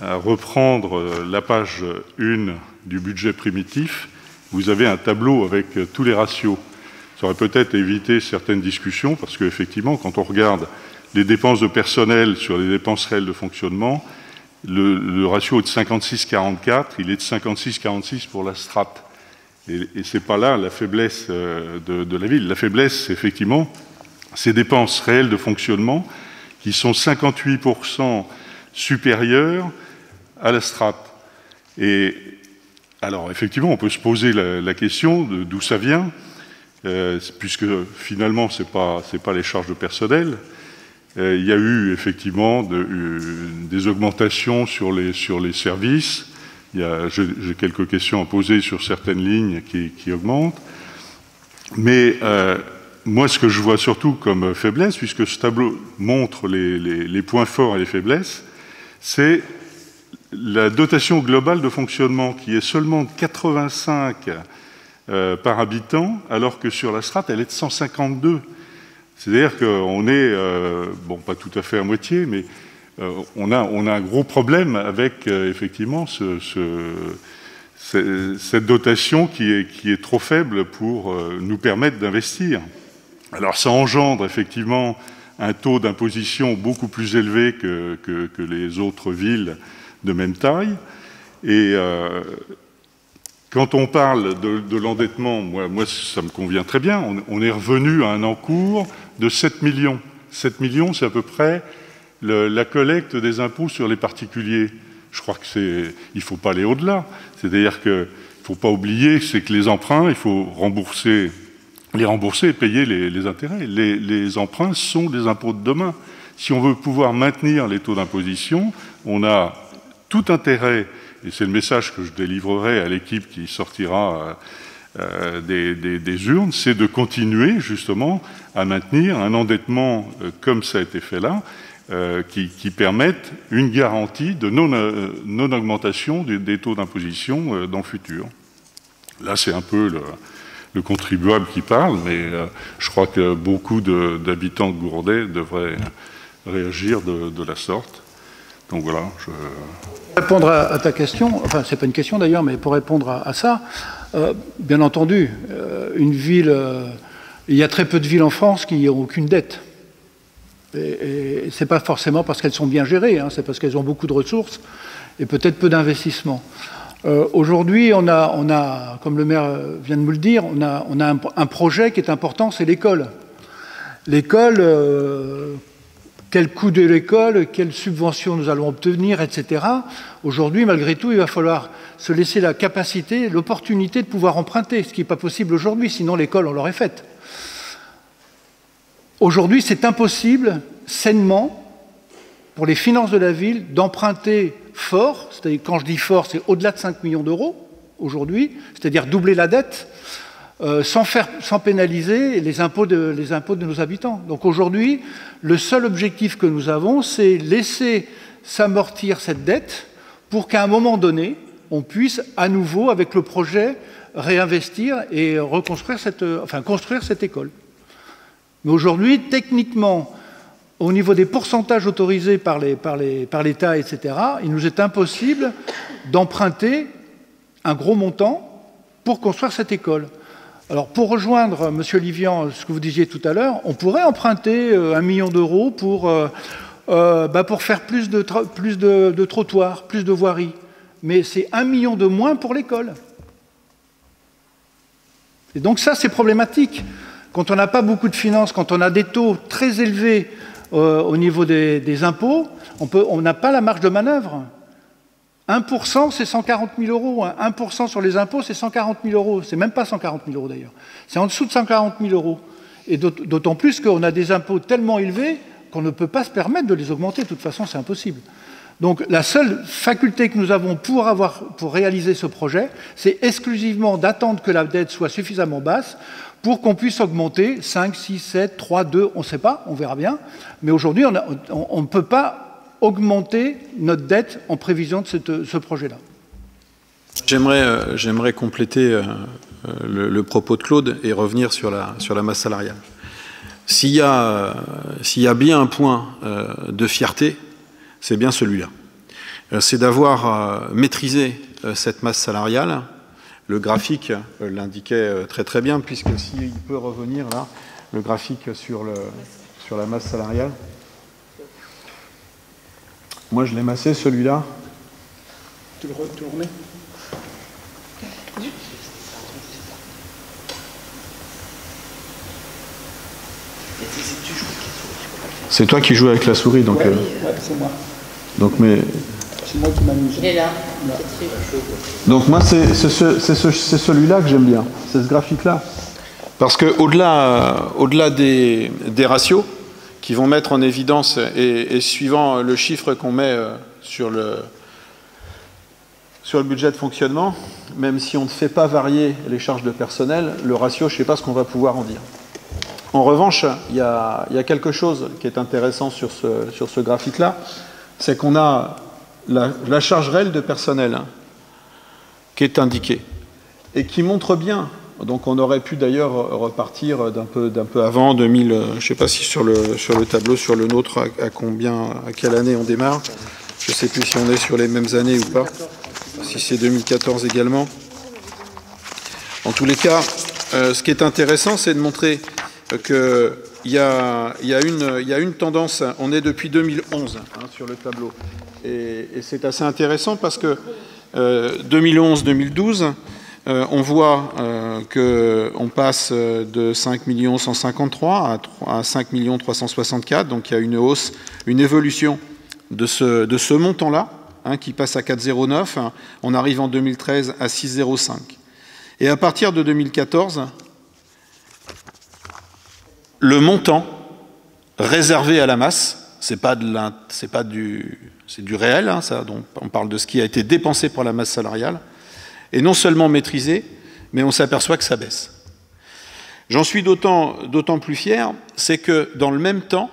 reprendre euh, la page 1 du budget primitif, vous avez un tableau avec euh, tous les ratios. Ça aurait peut-être évité certaines discussions, parce qu'effectivement, quand on regarde les dépenses de personnel sur les dépenses réelles de fonctionnement, le, ratio est de 56-44, il est de 56-46 pour la strate. Et, et ce n'est pas là la faiblesse de, de la ville. La faiblesse, effectivement ces dépenses réelles de fonctionnement qui sont 58% supérieures à la strate. Et alors, effectivement, on peut se poser la, question d'où ça vient, euh, puisque finalement, ce n'est pas, pas, les charges de personnel. Euh, il y a eu effectivement euh, des augmentations sur les, sur les services. J'ai quelques questions à poser sur certaines lignes qui, qui augmentent. Mais moi, ce que je vois surtout comme faiblesse, puisque ce tableau montre les, les, les points forts et les faiblesses, c'est la dotation globale de fonctionnement qui est seulement de 85 euh, par habitant, alors que sur la strate, elle est de 152. C'est-à-dire qu'on est, euh, bon, pas tout à fait à moitié, mais euh, on, a, on, a, un gros problème avec effectivement ce, cette dotation qui est, qui est, trop faible pour nous permettre d'investir. Alors ça engendre effectivement un taux d'imposition beaucoup plus élevé que, que, les autres villes de même taille. Et euh, quand on parle de, l'endettement, moi, ça me convient très bien. On, est revenu à un encours de 7 millions. 7 millions, c'est à peu près la collecte des impôts sur les particuliers. Je crois que c'est, il faut pas aller au-delà. C'est-à-dire qu'il faut pas oublier, c'est que les emprunts, il faut rembourser, les rembourser et payer les, intérêts. Les, emprunts sont des impôts de demain. Si on veut pouvoir maintenir les taux d'imposition, on a tout intérêt, et c'est le message que je délivrerai à l'équipe qui sortira euh, euh, des, urnes, c'est de continuer justement à maintenir un endettement euh, comme ça a été fait là, qui, permette une garantie de non-augmentation des, taux d'imposition dans le futur. Là, c'est un peu le, contribuable qui parle, mais je crois que beaucoup d'habitants de, Gourdet devraient réagir de la sorte. Donc voilà, je... Pour répondre à, ta question, enfin c'est pas une question d'ailleurs, mais pour répondre à, ça, euh, bien entendu, euh, une ville, euh, il y a très peu de villes en France qui n'ont aucune dette. Et, ce n'est pas forcément parce qu'elles sont bien gérées, hein, c'est parce qu'elles ont beaucoup de ressources et peut-être peu d'investissements. Euh, aujourd'hui, on a, on a, comme le maire vient de nous le dire, on a, on a un, projet qui est important, c'est l'école. L'école, euh, quel coût de l'école, quelles subventions nous allons obtenir, etc. Aujourd'hui, malgré tout, il va falloir se laisser la capacité, l'opportunité de pouvoir emprunter, ce qui n'est pas possible aujourd'hui, sinon l'école, on l'aurait faite. Aujourd'hui, c'est impossible, sainement, pour les finances de la ville, d'emprunter fort, c'est-à-dire quand je dis fort, c'est au-delà de 5 millions d'euros aujourd'hui, c'est-à-dire doubler la dette, euh, sans, faire, sans pénaliser les impôts, de, les impôts de nos habitants. Donc aujourd'hui, le seul objectif que nous avons, c'est laisser s'amortir cette dette pour qu'à un moment donné, on puisse à nouveau, avec le projet, réinvestir et reconstruire cette, enfin, construire cette école. Mais aujourd'hui, techniquement, au niveau des pourcentages autorisés par l'État, etc., il nous est impossible d'emprunter un gros montant pour construire cette école. Alors, pour rejoindre, M. Livian, ce que vous disiez tout à l'heure, on pourrait emprunter euh, un million d'euros pour, euh, euh, bah, faire plus de, trottoirs, plus de voiries. Mais c'est un million de moins pour l'école. Et donc ça, c'est problématique. Quand on n'a pas beaucoup de finances, quand on a des taux très élevés euh, au niveau des, impôts, on n'a pas la marge de manœuvre. 1%, c'est 140 000 euros. 1% sur les impôts, c'est 140 000 euros. C'est même pas 140 000 euros d'ailleurs. C'est en dessous de 140 000 euros. Et d'autant plus qu'on a des impôts tellement élevés qu'on ne peut pas se permettre de les augmenter. De toute façon, c'est impossible. Donc la seule faculté que nous avons pour, avoir, pour réaliser ce projet, c'est exclusivement d'attendre que la dette soit suffisamment basse pour qu'on puisse augmenter 5, 6, 7, 3, 2, on ne sait pas, on verra bien. Mais aujourd'hui, on ne peut pas augmenter notre dette en prévision de ce projet-là. J'aimerais euh, compléter euh, euh, le, propos de Claude et revenir sur la, sur la masse salariale. S'il y, a, y a bien un point de fierté, c'est bien celui-là. C'est d'avoir maîtrisé cette masse salariale le graphique euh, l'indiquait euh, très très bien, puisque s'il peut revenir là, le graphique sur, le, sur la masse salariale. Moi, je l'ai massé, celui-là. Tu le retournes C'est toi qui joues avec la souris, donc. Euh, c'est moi. Donc, mais il est là. Donc moi, c'est celui-là que j'aime bien, c'est ce graphique-là. Parce qu'au-delà au -delà des, ratios qui vont mettre en évidence, et, suivant le chiffre qu'on met euh, sur le, sur le budget de fonctionnement, même si on ne fait pas varier les charges de personnel, le ratio, je ne sais pas ce qu'on va pouvoir en dire. En revanche, il y, a, quelque chose qui est intéressant sur ce, sur ce graphique-là, c'est qu'on a la, charge réelle de personnel hein, qui est indiquée et qui montre bien. Donc on aurait pu d'ailleurs repartir d'un peu, d'un peu avant, 2000, euh, je ne sais pas si sur le, sur le tableau, sur le nôtre, à, combien, à quelle année on démarre. Je ne sais plus si on est sur les mêmes années ou pas, si c'est 2014 également. En tous les cas, euh, ce qui est intéressant, c'est de montrer qu'il y, a, une tendance, on est depuis 2011 hein, sur le tableau, et, c'est assez intéressant parce que 2011-2012, euh, euh, on voit euh, qu'on passe de 5 153 à, 5 364, donc il y a une hausse, une évolution de ce, de ce montant-là, hein, qui passe à 4,09. On arrive en 2013 à 6,05. Et à partir de 2014, le montant réservé à la masse, c'est pas, du, réel, hein, on parle de ce qui a été dépensé pour la masse salariale, et non seulement maîtrisé, mais on s'aperçoit que ça baisse. J'en suis d'autant plus fier, c'est que dans le même temps,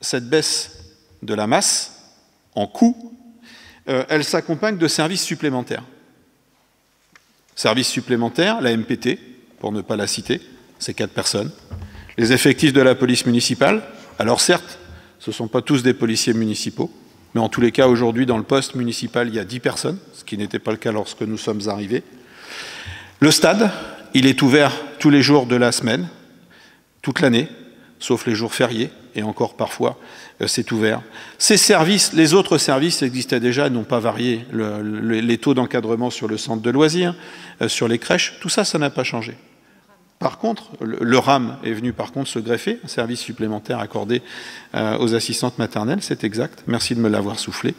cette baisse de la masse en coût, euh, elle s'accompagne de services supplémentaires. Services supplémentaires, la MPT, pour ne pas la citer, c'est quatre personnes. Les effectifs de la police municipale, alors certes, ce ne sont pas tous des policiers municipaux, mais en tous les cas, aujourd'hui, dans le poste municipal, il y a 10 personnes, ce qui n'était pas le cas lorsque nous sommes arrivés. Le stade, il est ouvert tous les jours de la semaine, toute l'année, sauf les jours fériés, et encore parfois euh, c'est ouvert. Ces services, les autres services existaient déjà, n'ont pas varié. les taux d'encadrement sur le centre de loisirs, euh, sur les crèches, tout ça, ça n'a pas changé. Par contre, le, RAM est venu par contre se greffer, un service supplémentaire accordé euh, aux assistantes maternelles, c'est exact. Merci de me l'avoir soufflé.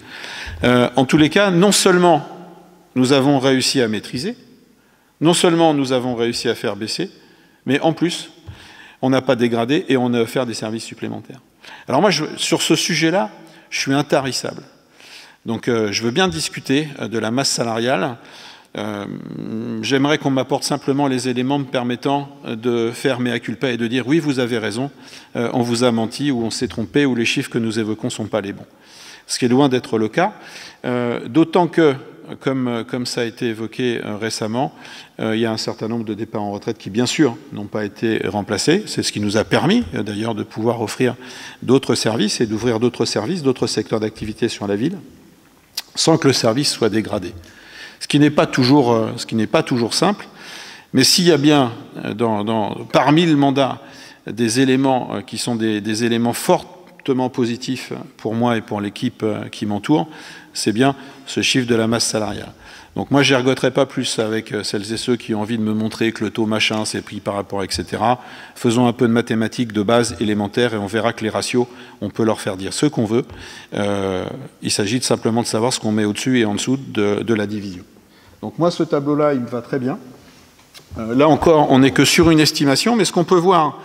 en tous les cas, non seulement nous avons réussi à maîtriser, non seulement nous avons réussi à faire baisser, mais en plus, on n'a pas dégradé et on a offert des services supplémentaires. Alors moi, sur ce sujet-là, je suis intarissable. Donc euh, je veux bien discuter euh, de la masse salariale. Euh, j'aimerais qu'on m'apporte simplement les éléments me permettant de faire mea culpa et de dire oui, vous avez raison, on vous a menti ou on s'est trompé ou les chiffres que nous évoquons ne sont pas les bons. Ce qui est loin d'être le cas. D'autant que comme, comme, ça a été évoqué récemment, il y a un certain nombre de départs en retraite qui, bien sûr, n'ont pas été remplacés. C'est ce qui nous a permis, d'ailleurs, de pouvoir offrir d'autres services et d'ouvrir d'autres services, d'autres secteurs d'activité sur la ville, sans que le service soit dégradé. Ce qui n'est pas toujours, ce qui n'est pas toujours simple, mais s'il y a bien, dans, parmi le mandat, des éléments qui sont des éléments fortement positifs pour moi et pour l'équipe qui m'entoure, c'est bien ce chiffre de la masse salariale. Donc moi, je n'ergoterai pas plus avec euh, celles et ceux qui ont envie de me montrer que le taux machin s'est pris par rapport, etc. Faisons un peu de mathématiques de base élémentaire et on verra que les ratios, on peut leur faire dire ce qu'on veut. Euh, il s'agit simplement de savoir ce qu'on met au-dessus et en dessous de, la division. Donc moi, ce tableau-là, il me va très bien. Euh, là encore, on n'est que sur une estimation, mais ce qu'on peut voir,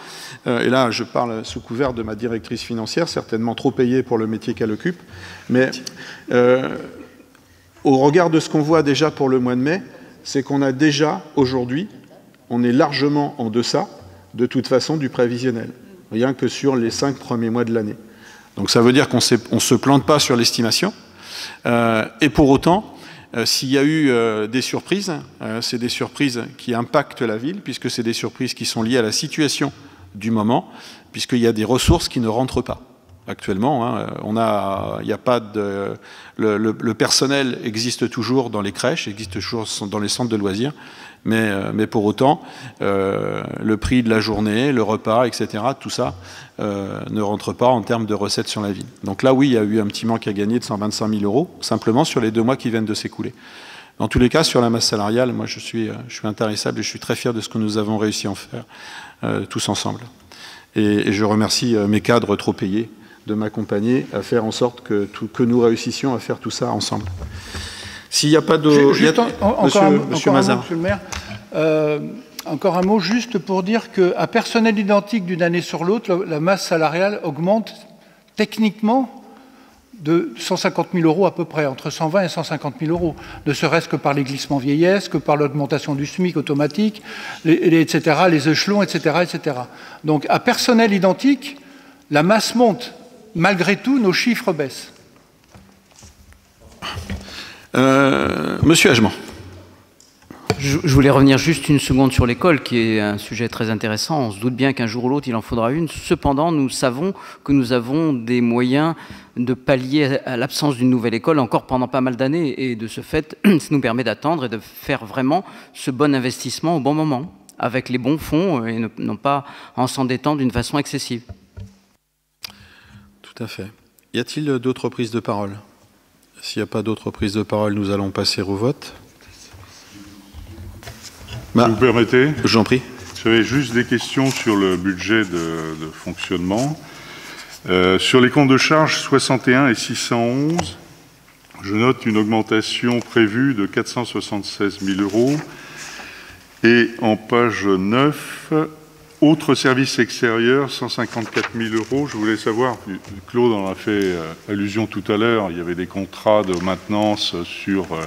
et là je parle sous couvert de ma directrice financière, certainement trop payée pour le métier qu'elle occupe, mais au regard de ce qu'on voit déjà pour le mois de mai, c'est qu'on a déjà, aujourd'hui, on est largement en deçà, de toute façon, du prévisionnel, rien que sur les cinq premiers mois de l'année. Donc ça veut dire qu'on ne se plante pas sur l'estimation. Euh, et pour autant, euh, s'il y a eu euh, des surprises, c'est des surprises qui impactent la ville, puisque c'est des surprises qui sont liées à la situation du moment, puisqu'il y a des ressources qui ne rentrent pas actuellement. Hein. On a, a pas de, le, personnel existe toujours dans les crèches, existe toujours dans les centres de loisirs, mais, euh, mais pour autant, euh, le prix de la journée, le repas, etc., tout ça euh, ne rentre pas en termes de recettes sur la ville. Donc là, oui, il y a eu un petit manque à gagner de 125 000 euros, simplement sur les deux mois qui viennent de s'écouler. Dans tous les cas, sur la masse salariale, moi, je suis, je suis intarissable et je suis très fier de ce que nous avons réussi à en faire tous ensemble. et je remercie mes cadres trop payés de m'accompagner à faire en sorte que, que nous réussissions à faire tout ça ensemble. S'il n'y a pas de... encore, un, monsieur, mot, monsieur le maire. Euh, encore un mot juste pour dire qu'à personnel identique d'une année sur l'autre, la, masse salariale augmente techniquement de 150 000 euros à peu près, entre 120 et 150 000 euros, ne serait-ce que par les glissements vieillesse, que par l'augmentation du SMIC automatique, les, etc., les échelons, etc., etc. Donc à personnel identique, la masse monte malgré tout, nos chiffres baissent. Euh, monsieur Agement. Je, voulais revenir juste une seconde sur l'école, qui est un sujet très intéressant. On se doute bien qu'un jour ou l'autre, il en faudra une. Cependant, nous savons que nous avons des moyens de pallier à l'absence d'une nouvelle école encore pendant pas mal d'années. Et de ce fait, ça nous permet d'attendre et de faire vraiment ce bon investissement au bon moment, avec les bons fonds et non pas en s'endettant d'une façon excessive. Tout à fait. Y a-t-il d'autres prises de parole? S'il n'y a pas d'autres prises de parole, nous allons passer au vote. Bah, vous permettez J'en prie. J'avais juste des questions sur le budget de, fonctionnement. Euh, sur les comptes de charges 61 et 611, je note une augmentation prévue de 476 000 euros. Et en page 9, autre service extérieur, 154 000 euros. Je voulais savoir, Claude en a fait euh, allusion tout à l'heure, il y avait des contrats de maintenance sur, euh,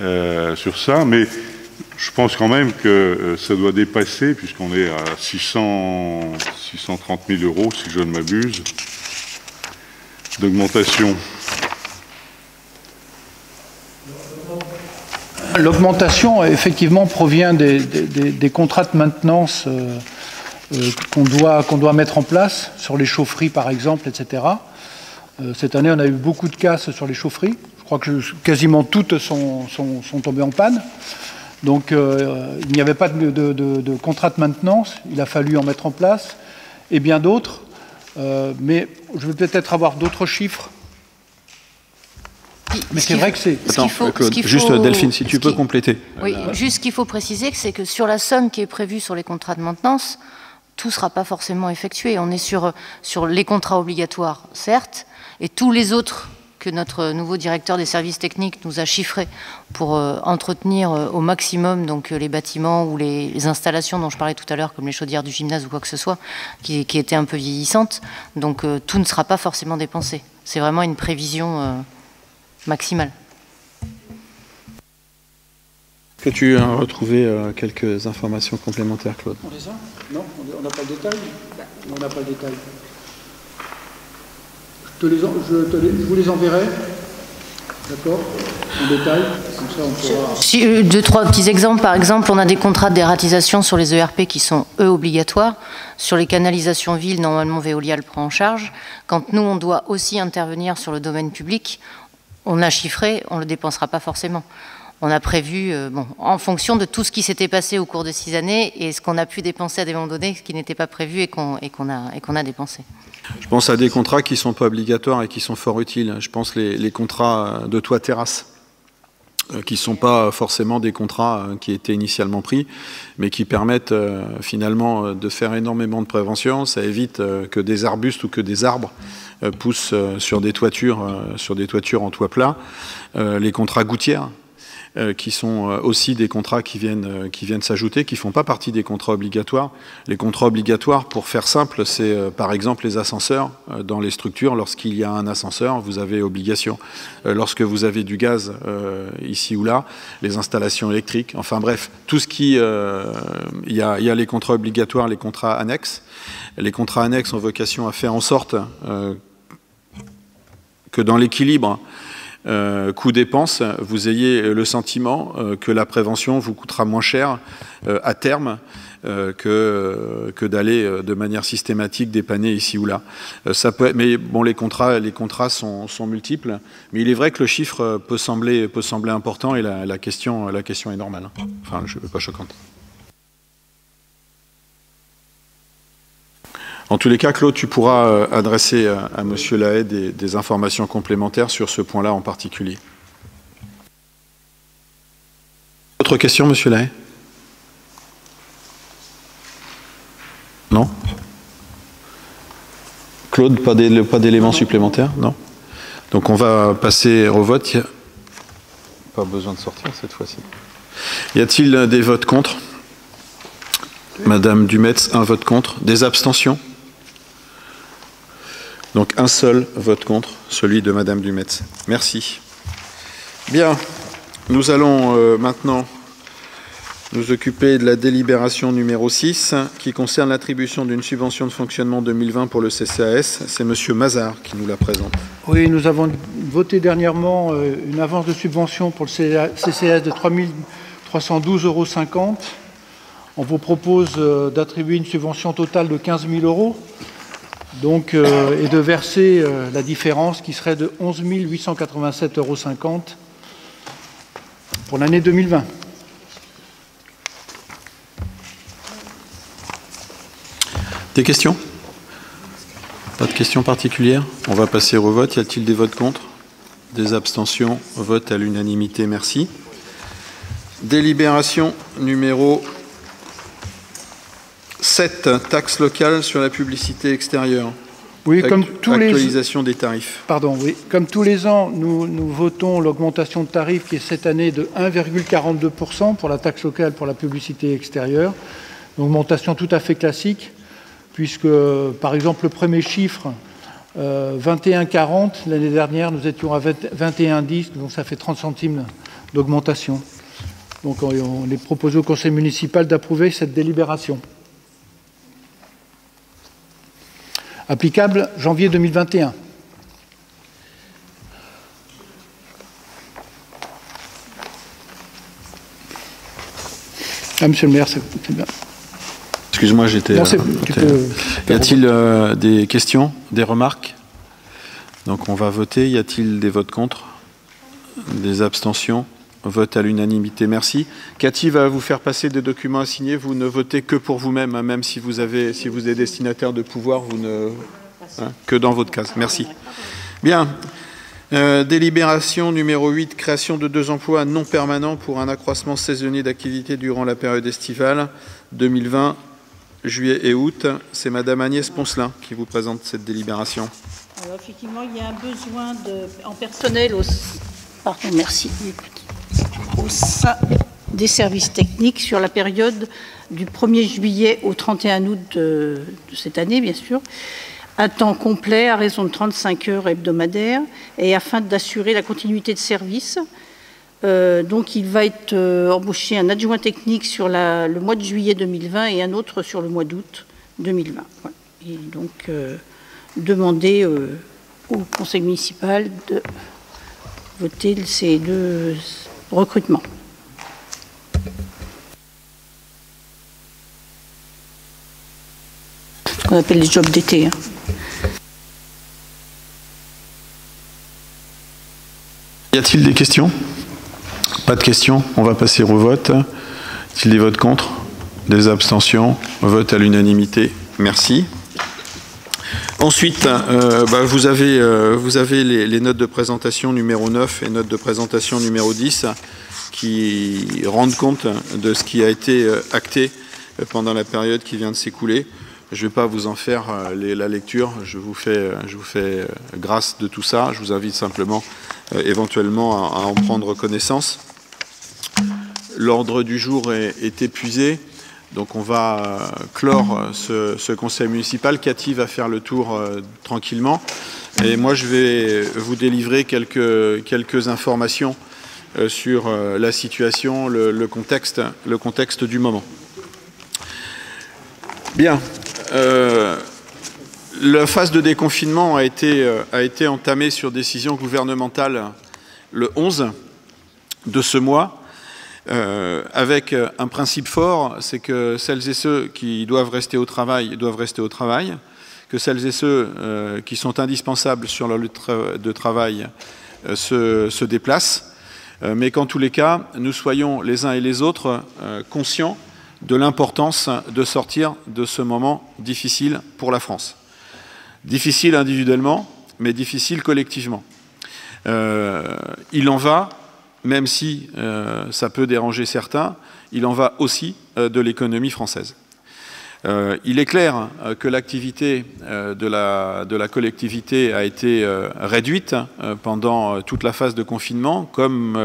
euh, sur ça, mais je pense quand même que ça doit dépasser, puisqu'on est à 600, 630 000 euros, si je ne m'abuse, d'augmentation. L'augmentation, effectivement, provient des, contrats de maintenance euh, euh, qu'on doit, mettre en place sur les chaufferies, par exemple, etc. Euh, cette année, on a eu beaucoup de casses sur les chaufferies. Je crois que quasiment toutes sont, tombées en panne. Donc, il n'y avait pas de, de, contrat de maintenance. Il a fallu en mettre en place. et bien d'autres. Mais je vais peut-être avoir d'autres chiffres. Mais c'est vrai que c'est. Attends, juste Delphine, si tu peux compléter. Oui, juste ce qu'il faut préciser, c'est que sur la somme qui est prévue sur les contrats de maintenance, tout ne sera pas forcément effectué. On est sur, sur les contrats obligatoires, certes, et tous les autres que notre nouveau directeur des services techniques nous a chiffrés pour euh, entretenir euh, au maximum donc euh, les bâtiments ou les, installations dont je parlais tout à l'heure, comme les chaudières du gymnase ou quoi que ce soit, qui, qui étaient un peu vieillissantes. Donc tout ne sera pas forcément dépensé. C'est vraiment une prévision maximale. Que tu as retrouvé quelques informations complémentaires, Claude? On les a Non, on n'a pas le détail? On n'a pas le détail je, vous les enverrai. D'accord? En détail. Comme ça, on pourra... Si, euh, deux, trois petits exemples. Par exemple, on a des contrats de dératisation sur les ERP qui sont, eux, obligatoires. Sur les canalisations villes, normalement, Veolia le prend en charge. Quand nous, on doit aussi intervenir sur le domaine public, on a chiffré, on ne le dépensera pas forcément on a prévu, euh, en fonction de tout ce qui s'était passé au cours de six années et ce qu'on a pu dépenser à des moments donnés, ce qui n'était pas prévu et qu'on a, dépensé. Je pense à des contrats qui ne sont pas obligatoires et qui sont fort utiles. Je pense les, contrats de toit terrasse euh, qui ne sont pas forcément des contrats euh, qui étaient initialement pris, mais qui permettent finalement de faire énormément de prévention. Ça évite que des arbustes ou que des arbres poussent sur des toitures, sur des toitures en toit plat. Les contrats gouttières, euh, qui sont euh, aussi des contrats qui viennent, euh, qui viennent s'ajouter, qui ne font pas partie des contrats obligatoires. Les contrats obligatoires, pour faire simple, c'est par exemple les ascenseurs dans les structures. Lorsqu'il y a un ascenseur, vous avez obligation. lorsque vous avez du gaz ici ou là, les installations électriques, enfin bref, tout ce qui... Il y, a, les contrats obligatoires, les contrats annexes. Les contrats annexes ont vocation à faire en sorte que dans l'équilibre euh, coût-dépense, vous ayez le sentiment euh, que la prévention vous coûtera moins cher euh, à terme que, que d'aller de manière systématique dépanner ici ou là. ça peut mais bon, les contrats, les contrats sont, multiples, mais il est vrai que le chiffre peut sembler, peut sembler important et la, question, la question est normale. Enfin, je pas choquante. En tous les cas, Claude, tu pourras euh, adresser à, M. Monsieur Lahaye des, informations complémentaires sur ce point-là en particulier. Autre question, Monsieur Lahaye? Non? Claude, pas d'éléments supplémentaires? Non? Donc on va passer au vote. Pas besoin de sortir cette fois-ci. Y a-t-il des votes contre? Madame Dumetz, un vote contre. Des abstentions? Donc un seul vote contre, celui de Madame Dumetz. Merci. Bien, nous allons euh, maintenant nous occuper de la délibération numéro 6 qui concerne l'attribution d'une subvention de fonctionnement 2020 pour le CCAS. C'est Monsieur Mazard qui nous la présente. Oui, nous avons voté dernièrement euh, une avance de subvention pour le CCAS de 3 312,50 euros. On vous propose euh, d'attribuer une subvention totale de 15 000 euros donc, euh, et de verser euh, la différence qui serait de 11 887,50 euros pour l'année 2020. Des questions? Pas de questions particulières? On va passer au vote. Y a-t-il des votes contre? Des abstentions? Vote à l'unanimité, merci. Délibération numéro 7. Taxe locale sur la publicité extérieure. Oui, comme tous Actualisation des tarifs. Pardon, oui. Comme tous les ans, nous, votons l'augmentation de tarifs qui est cette année de 1,42% pour la taxe locale pour la publicité extérieure. Une augmentation tout à fait classique, puisque, par exemple, le premier chiffre, 21,40, euh, l'année dernière, nous étions à 21,10, donc ça fait 30 centimes d'augmentation. Donc on est proposé au conseil municipal d'approuver cette délibération. Applicable janvier 2021. Ah, monsieur le maire, c'est bien. Excuse-moi, j'étais. y a-t-il euh, des questions, des remarques? Donc on va voter. Y a-t-il des votes contre? Des abstentions? Vote à l'unanimité, merci. Cathy va vous faire passer des documents à signer. Vous ne votez que pour vous-même, hein, même si vous, avez, si vous êtes destinataire de pouvoir, vous ne... Hein, que dans votre case. Merci. Bien. Euh, délibération numéro 8, création de deux emplois non permanents pour un accroissement saisonnier d'activité durant la période estivale 2020, juillet et août. C'est Madame Agnès Poncelin qui vous présente cette délibération. Alors, effectivement, il y a un besoin de, en personnel au, pardon, merci, au sein des services techniques sur la période du 1er juillet au 31 août de, cette année, bien sûr, à temps complet à raison de 35 heures hebdomadaires et afin d'assurer la continuité de service. Euh, donc il va être euh, embauché un adjoint technique sur le mois de juillet 2020 et un autre sur le mois d'août 2020. Voilà. Et donc euh, demander au conseil municipal de voter ces deux recrutements. Ce qu'on appelle les jobs d'été. Hein. Y a-t-il des questions? Pas de questions. On va passer au vote. Y a-t-il des votes contre Des abstentions Vote à l'unanimité. Merci. Ensuite, euh, bah, vous avez, euh, les, notes de présentation numéro 9 et notes de présentation numéro 10 qui rendent compte de ce qui a été euh, acté pendant la période qui vient de s'écouler. Je ne vais pas vous en faire la lecture, je vous, fais, grâce de tout ça. Je vous invite simplement éventuellement à, en prendre connaissance. L'ordre du jour est, épuisé, donc on va clore ce, ce, conseil municipal. Cathy va faire le tour euh, tranquillement. Et moi, je vais vous délivrer quelques, informations euh, sur la situation, le, contexte, du moment. Bien. Euh, la phase de déconfinement a été, a été entamée sur décision gouvernementale le 11 de ce mois, euh, avec un principe fort, c'est que celles et ceux qui doivent rester au travail doivent rester au travail, que celles et ceux euh, qui sont indispensables sur leur lutte de travail euh, se, déplacent, mais qu'en tous les cas, nous soyons les uns et les autres conscients de l'importance de sortir de ce moment difficile pour la France. Difficile individuellement, mais difficile collectivement. Euh, il en va, même si euh, ça peut déranger certains, il en va aussi euh, de l'économie française. Euh, il est clair que l'activité de la, collectivité a été réduite pendant toute la phase de confinement, comme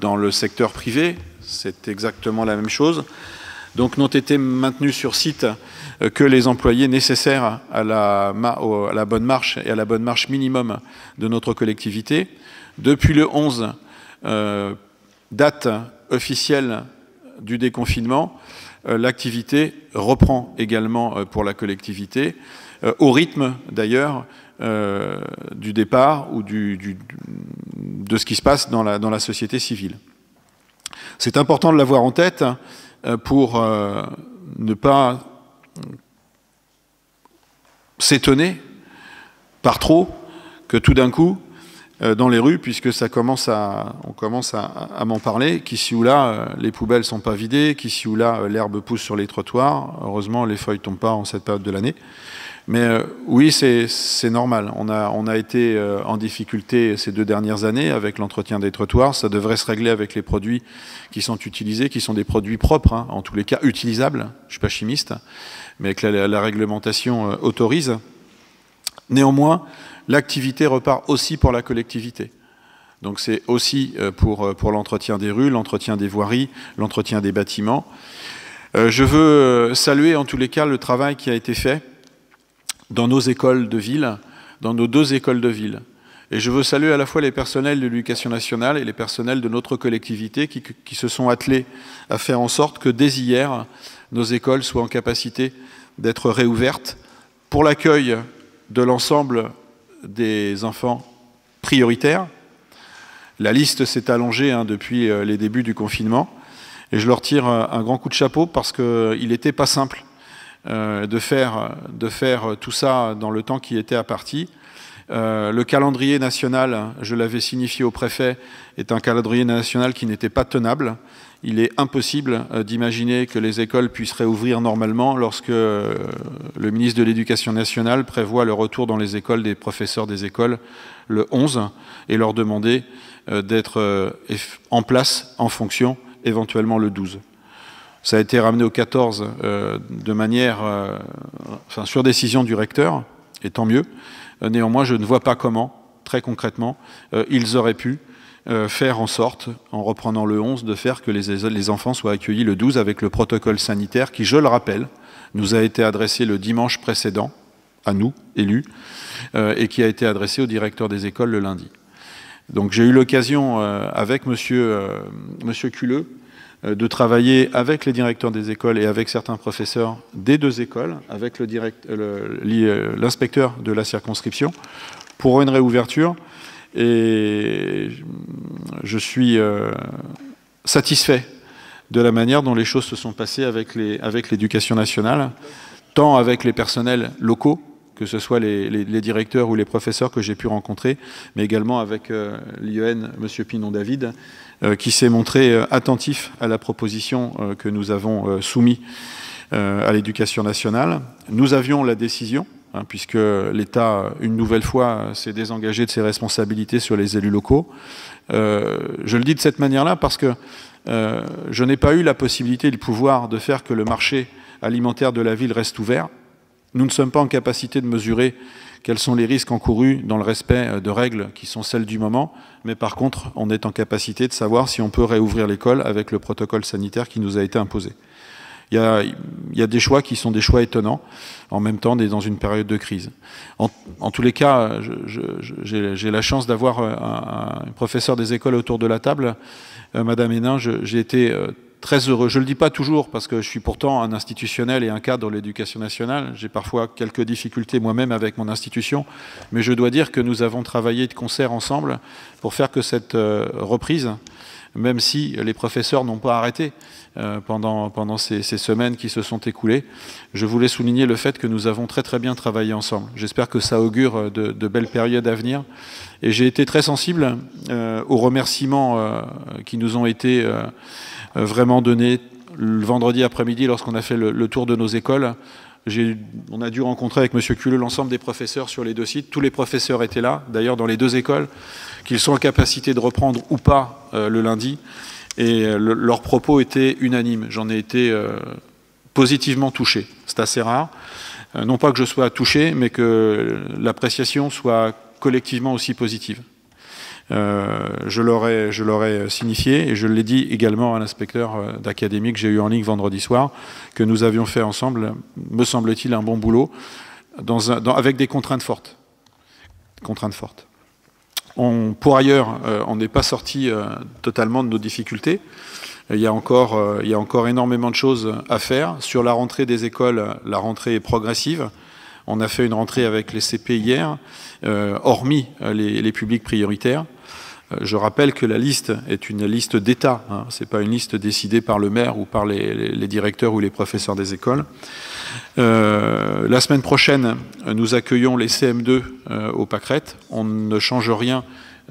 dans le secteur privé, c'est exactement la même chose. Donc n'ont été maintenus sur site que les employés nécessaires à la, à la, bonne marche et à la bonne marche minimum de notre collectivité. Depuis le 11, euh, date officielle du déconfinement, euh, l'activité reprend également euh, pour la collectivité, euh, au rythme d'ailleurs euh, du départ ou de ce qui se passe dans la, société civile. C'est important de l'avoir en tête pour ne pas s'étonner par trop que tout d'un coup, euh, dans les rues, puisque ça commence à, on commence à, m'en parler, qu'ici ou là, euh, les poubelles sont pas vidées, qu'ici ou là, euh, l'herbe pousse sur les trottoirs. Heureusement, les feuilles tombent pas en cette période de l'année. Mais euh, oui, c'est normal. On a, on a été euh, en difficulté ces deux dernières années avec l'entretien des trottoirs. Ça devrait se régler avec les produits qui sont utilisés, qui sont des produits propres, hein, en tous les cas utilisables. Je suis pas chimiste, mais que la, réglementation euh, autorise. Néanmoins, l'activité repart aussi pour la collectivité. Donc c'est aussi pour, pour l'entretien des rues, l'entretien des voiries, l'entretien des bâtiments. Euh, je veux saluer en tous les cas le travail qui a été fait dans nos écoles de ville, dans nos deux écoles de ville. Et je veux saluer à la fois les personnels de l'éducation nationale et les personnels de notre collectivité qui, qui, se sont attelés à faire en sorte que dès hier, nos écoles soient en capacité d'être réouvertes pour l'accueil de l'ensemble des enfants prioritaires. La liste s'est allongée hein, depuis euh, les débuts du confinement et je leur tire un grand coup de chapeau parce qu'il n'était pas simple euh, de, faire, de faire tout ça dans le temps qui était à partie. le calendrier national, je l'avais signifié au préfet, est un calendrier national qui n'était pas tenable. Il est impossible d'imaginer que les écoles puissent réouvrir normalement lorsque le ministre de l'Éducation nationale prévoit le retour dans les écoles des professeurs des écoles le 11 et leur demander d'être en place, en fonction, éventuellement le 12. Ça a été ramené au 14 euh, de manière, euh, enfin, sur décision du recteur, et tant mieux. Euh, néanmoins, je ne vois pas comment, très concrètement, ils auraient pu faire en sorte, en reprenant le 11, de faire que les, enfants soient accueillis le 12 avec le protocole sanitaire qui, je le rappelle, nous a été adressé le dimanche précédent, à nous, élus, et qui a été adressé au directeur des écoles le lundi. Donc j'ai eu l'occasion, avec monsieur, Culeux, euh, de travailler avec les directeurs des écoles et avec certains professeurs des deux écoles, avec l'inspecteur de la circonscription, pour une réouverture. Et je suis euh, satisfait de la manière dont les choses se sont passées avec l'éducation nationale, tant avec les personnels locaux, que ce soit les, directeurs ou les professeurs que j'ai pu rencontrer, mais également avec euh, l'IEN, M. Pinon-David, euh, qui s'est montré euh, attentif à la proposition que nous avons soumise à l'éducation nationale. Nous avions la décision, hein, puisque l'État, une nouvelle fois, s'est désengagé de ses responsabilités sur les élus locaux. je le dis de cette manière-là parce que je n'ai pas eu la possibilité, le pouvoir de faire que le marché alimentaire de la ville reste ouvert. Nous ne sommes pas en capacité de mesurer quels sont les risques encourus dans le respect euh, de règles qui sont celles du moment, mais par contre, on est en capacité de savoir si on peut réouvrir l'école avec le protocole sanitaire qui nous a été imposé. Il y, a, des choix qui sont des choix étonnants. En même temps, dans une période de crise. En, tous les cas, j'ai la chance d'avoir euh, un, un, professeur des écoles autour de la table. Euh, Madame Hénin, j'ai été très heureux. Je ne le dis pas toujours parce que je suis pourtant un institutionnel et un cadre de l'éducation nationale. J'ai parfois quelques difficultés moi-même avec mon institution, mais je dois dire que nous avons travaillé de concert ensemble pour faire que cette euh, reprise, même si les professeurs n'ont pas arrêté euh, pendant, pendant ces, semaines qui se sont écoulées, je voulais souligner le fait que nous avons très très bien travaillé ensemble. J'espère que ça augure de, belles périodes à venir. Et j'ai été très sensible euh, aux remerciements qui nous ont été euh, vraiment donné le vendredi après-midi lorsqu'on a fait le, tour de nos écoles. On a dû rencontrer avec M. Culeux l'ensemble des professeurs sur les deux sites. Tous les professeurs étaient là, d'ailleurs dans les deux écoles, qu'ils sont en capacité de reprendre ou pas euh, le lundi. Et euh, leurs propos étaient unanimes. J'en ai été positivement touché. C'est assez rare. non pas que je sois touché, mais que l'appréciation soit collectivement aussi positive. Euh, je l'aurais signifié et je l'ai dit également à l'inspecteur euh, d'académie que j'ai eu en ligne vendredi soir, que nous avions fait ensemble, me semble-t-il, un bon boulot, avec des contraintes fortes. Contraintes fortes. Pour ailleurs, euh, on n'est pas sorti totalement de nos difficultés. Il y, a encore, il y, a encore, énormément de choses à faire. Sur la rentrée des écoles, la rentrée est progressive. On a fait une rentrée avec les CP hier, hormis les publics prioritaires. Euh, je rappelle que la liste est une liste d'État, hein. ce n'est pas une liste décidée par le maire ou par les, directeurs ou les professeurs des écoles. Euh, la semaine prochaine, nous accueillons les CM2 euh, au Pâquerette. On ne change rien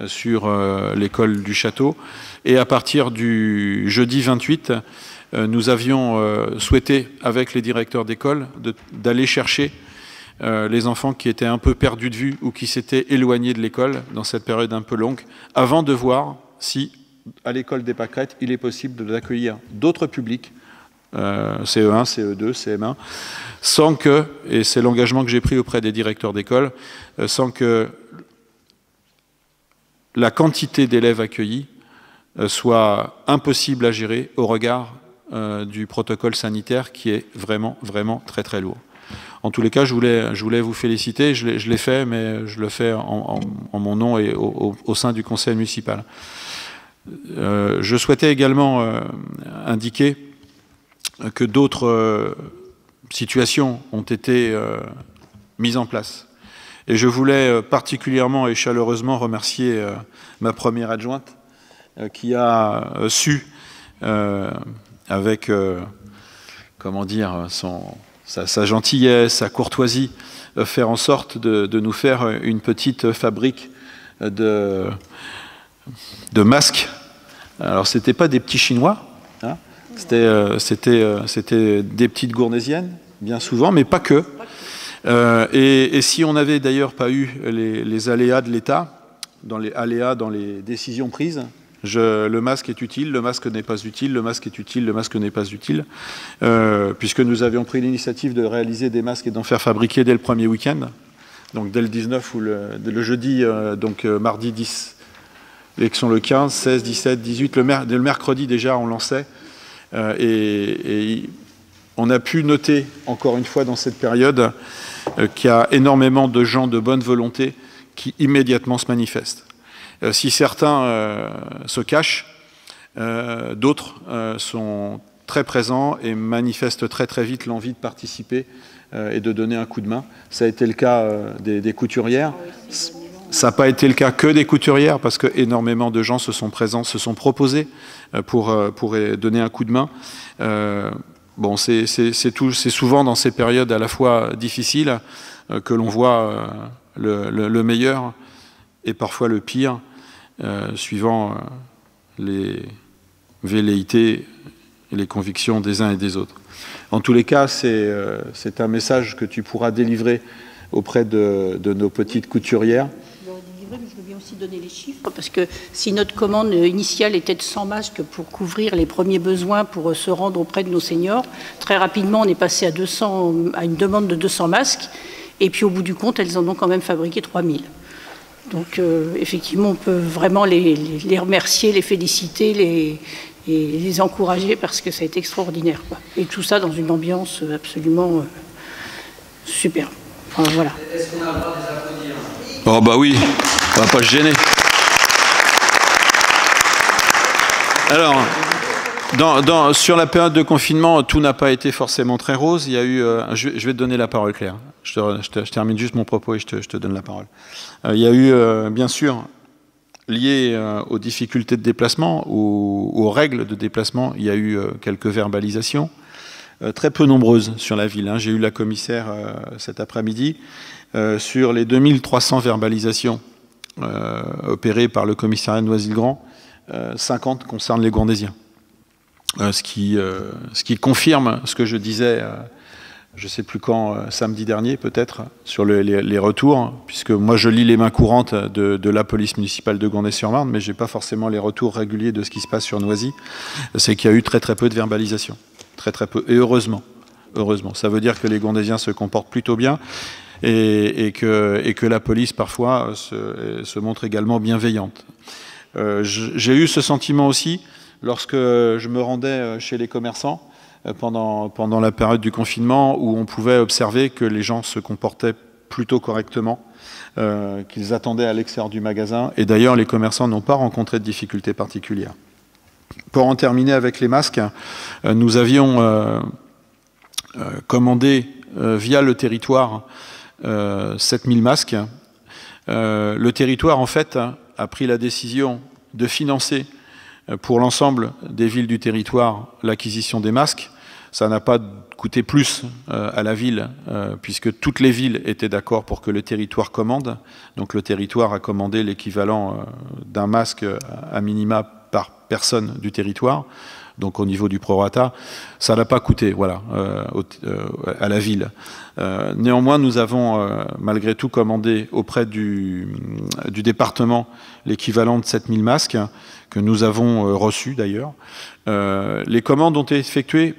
sur l'école du château. Et à partir du jeudi 28, nous avions souhaité, avec les directeurs d'école, d'aller chercher les enfants qui étaient un peu perdus de vue ou qui s'étaient éloignés de l'école dans cette période un peu longue, avant de voir si, à l'école des Pâquerettes, il est possible d'accueillir d'autres publics, CE1, CE2, CM1, sans que, et c'est l'engagement que j'ai pris auprès des directeurs d'école, euh, sans que la quantité d'élèves accueillis euh, soit impossible à gérer au regard du protocole sanitaire qui est vraiment, vraiment très très lourd. En tous les cas, je voulais, je voulais vous féliciter. Je l'ai fait, mais je le fais en, mon nom et au, sein du conseil municipal. Euh, je souhaitais également euh, indiquer que d'autres euh, situations ont été mises en place. Et je voulais particulièrement et chaleureusement remercier ma première adjointe qui a su, avec, comment dire, son, sa, gentillesse, sa courtoisie, faire en sorte de, nous faire une petite fabrique de, masques. Alors, ce n'était pas des petits Chinois, hein. c'était des petites gournésiennes, bien souvent, mais pas que. et, si on n'avait d'ailleurs pas eu les aléas de l'État, dans les aléas, dans les décisions prises. Le masque est utile, le masque n'est pas utile, le masque est utile, le masque n'est pas utile, euh, puisque nous avions pris l'initiative de réaliser des masques et d'en faire fabriquer dès le premier week-end, donc dès le 19 ou le, jeudi, euh, donc euh, mardi 10, l'élection le 15, 16, 17, 18, le, le mercredi déjà on lançait, et, on a pu noter encore une fois dans cette période qu'il y a énormément de gens de bonne volonté qui immédiatement se manifestent. Euh, si certains euh, se cachent, euh, d'autres sont très présents et manifestent très très vite l'envie de participer et de donner un coup de main. Ça a été le cas des, couturières. Ça n'a pas été le cas que des couturières parce que énormément de gens se sont présents, se sont proposés pour, pour donner un coup de main. bon, c'est souvent dans ces périodes à la fois difficiles que l'on voit le, meilleur et parfois le pire, euh, suivant euh, les velléités et les convictions des uns et des autres. En tous les cas, c'est euh, un message que tu pourras délivrer auprès de, nos petites couturières. Aussi donner les chiffres, parce que si notre commande initiale était de 100 masques pour couvrir les premiers besoins pour se rendre auprès de nos seniors, très rapidement on est passé à, 200, à une demande de 200 masques, et puis au bout du compte, elles en ont quand même fabriqué 3000. Donc euh, effectivement, on peut vraiment les, remercier, les féliciter, les, et les encourager parce que ça a été extraordinaire. Et tout ça dans une ambiance absolument euh, super. voilà. Est-ce qu'on a le droit des Oh bah oui, on va pas se gêner. Alors, sur la période de confinement, tout n'a pas été forcément très rose. Il y a eu, euh, je, vais te donner la parole, Claire. Je, termine juste mon propos et je te, donne la parole. Euh, il y a eu, euh, bien sûr, lié aux difficultés de déplacement, aux, règles de déplacement, il y a eu quelques verbalisations, très peu nombreuses sur la ville. Hein. J'ai eu la commissaire cet après-midi. sur les 2300 verbalisations opérées par le commissariat de Noisy-le-Grand, 50 concernent les Gournésiens. Euh, ce, qui, euh, ce qui confirme ce que je disais, euh, je ne sais plus quand, samedi dernier peut-être, sur les, retours, puisque moi je lis les mains courantes de, la police municipale de Gondet-sur-Marne, mais je n'ai pas forcément les retours réguliers de ce qui se passe sur Noisy, c'est qu'il y a eu très très peu de verbalisation. Très très peu. Et heureusement. Heureusement. Ça veut dire que les Gondésiens se comportent plutôt bien. Et, que, la police parfois se montre également bienveillante. J'ai eu ce sentiment aussi lorsque je me rendais euh, chez les commerçants euh, pendant, la période du confinement où on pouvait observer que les gens se comportaient plutôt correctement, euh, qu'ils attendaient à l'extérieur du magasin. Et d'ailleurs, les commerçants n'ont pas rencontré de difficultés particulières. Pour en terminer avec les masques, nous avions commandé via le territoire 7000 masques. le territoire, en fait, a pris la décision de financer pour l'ensemble des villes du territoire l'acquisition des masques. Ça n'a pas coûté plus euh, à la ville, euh, puisque toutes les villes étaient d'accord pour que le territoire commande. Donc le territoire a commandé l'équivalent d'un masque à minima par personne du territoire. Donc au niveau du prorata, ça n'a pas coûté voilà, à la ville. néanmoins, nous avons malgré tout commandé auprès du, du département l'équivalent de 7000 masques que nous avons euh, reçu d'ailleurs. Euh, les commandes ont été effectuées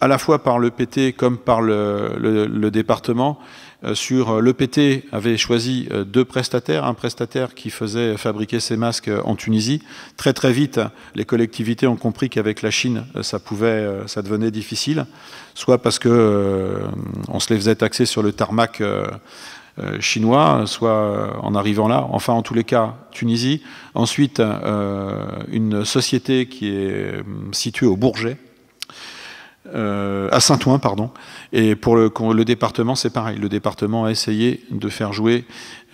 à la fois par l'EPT comme par le, département. Euh, sur l'EPT avait choisi deux prestataires, un prestataire qui faisait fabriquer ses masques en Tunisie. Très très vite, les collectivités ont compris qu'avec la Chine, ça pouvait, ça devenait difficile, soit parce que on se les faisait taxer sur le tarmac euh, chinois, soit en arrivant là, enfin en tous les cas Tunisie. Ensuite, euh, une société qui est euh, située au Bourget, à Saint-Ouen, pardon. Et pour le, le département, c'est pareil. Le département a essayé de faire jouer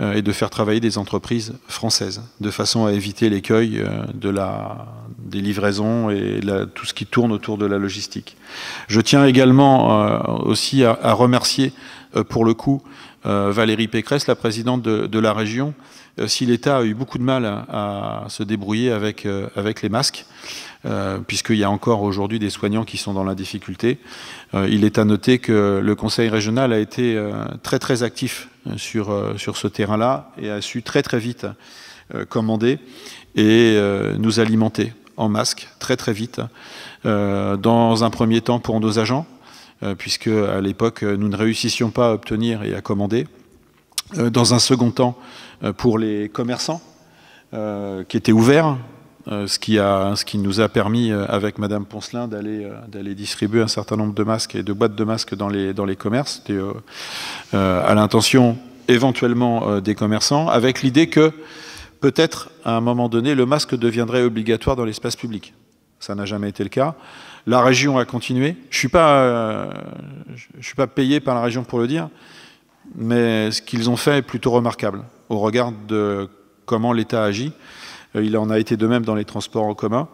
et de faire travailler des entreprises françaises, de façon à éviter l'écueil de la, des livraisons et tout ce qui tourne autour de la logistique. Je tiens également aussi à, remercier pour le coup Valérie Pécresse, la présidente de, la région, si l'État a eu beaucoup de mal à, se débrouiller avec, avec les masques, puisqu'il y a encore aujourd'hui des soignants qui sont dans la difficulté. il est à noter que le Conseil régional a été très très actif sur, sur ce terrain-là et a su très très vite euh, commander et euh, nous alimenter en masque très très vite. Euh, dans un premier temps pour nos agents, puisque à l'époque nous ne réussissions pas à obtenir et à commander. Dans un second temps pour les commerçants qui étaient ouverts, ce, qui nous a permis, avec Madame Poncelin, d'aller distribuer un certain nombre de masques et de boîtes de masques dans les, dans les commerces, à l'intention éventuellement des commerçants, avec l'idée que peut-être à un moment donné, le masque deviendrait obligatoire dans l'espace public. Ça n'a jamais été le cas. La région a continué. Je ne suis, pas, euh, suis pas payé par la région pour le dire, mais ce qu'ils ont fait est plutôt remarquable au regard de comment l'État agit. Euh, il en a été de même dans les transports en commun.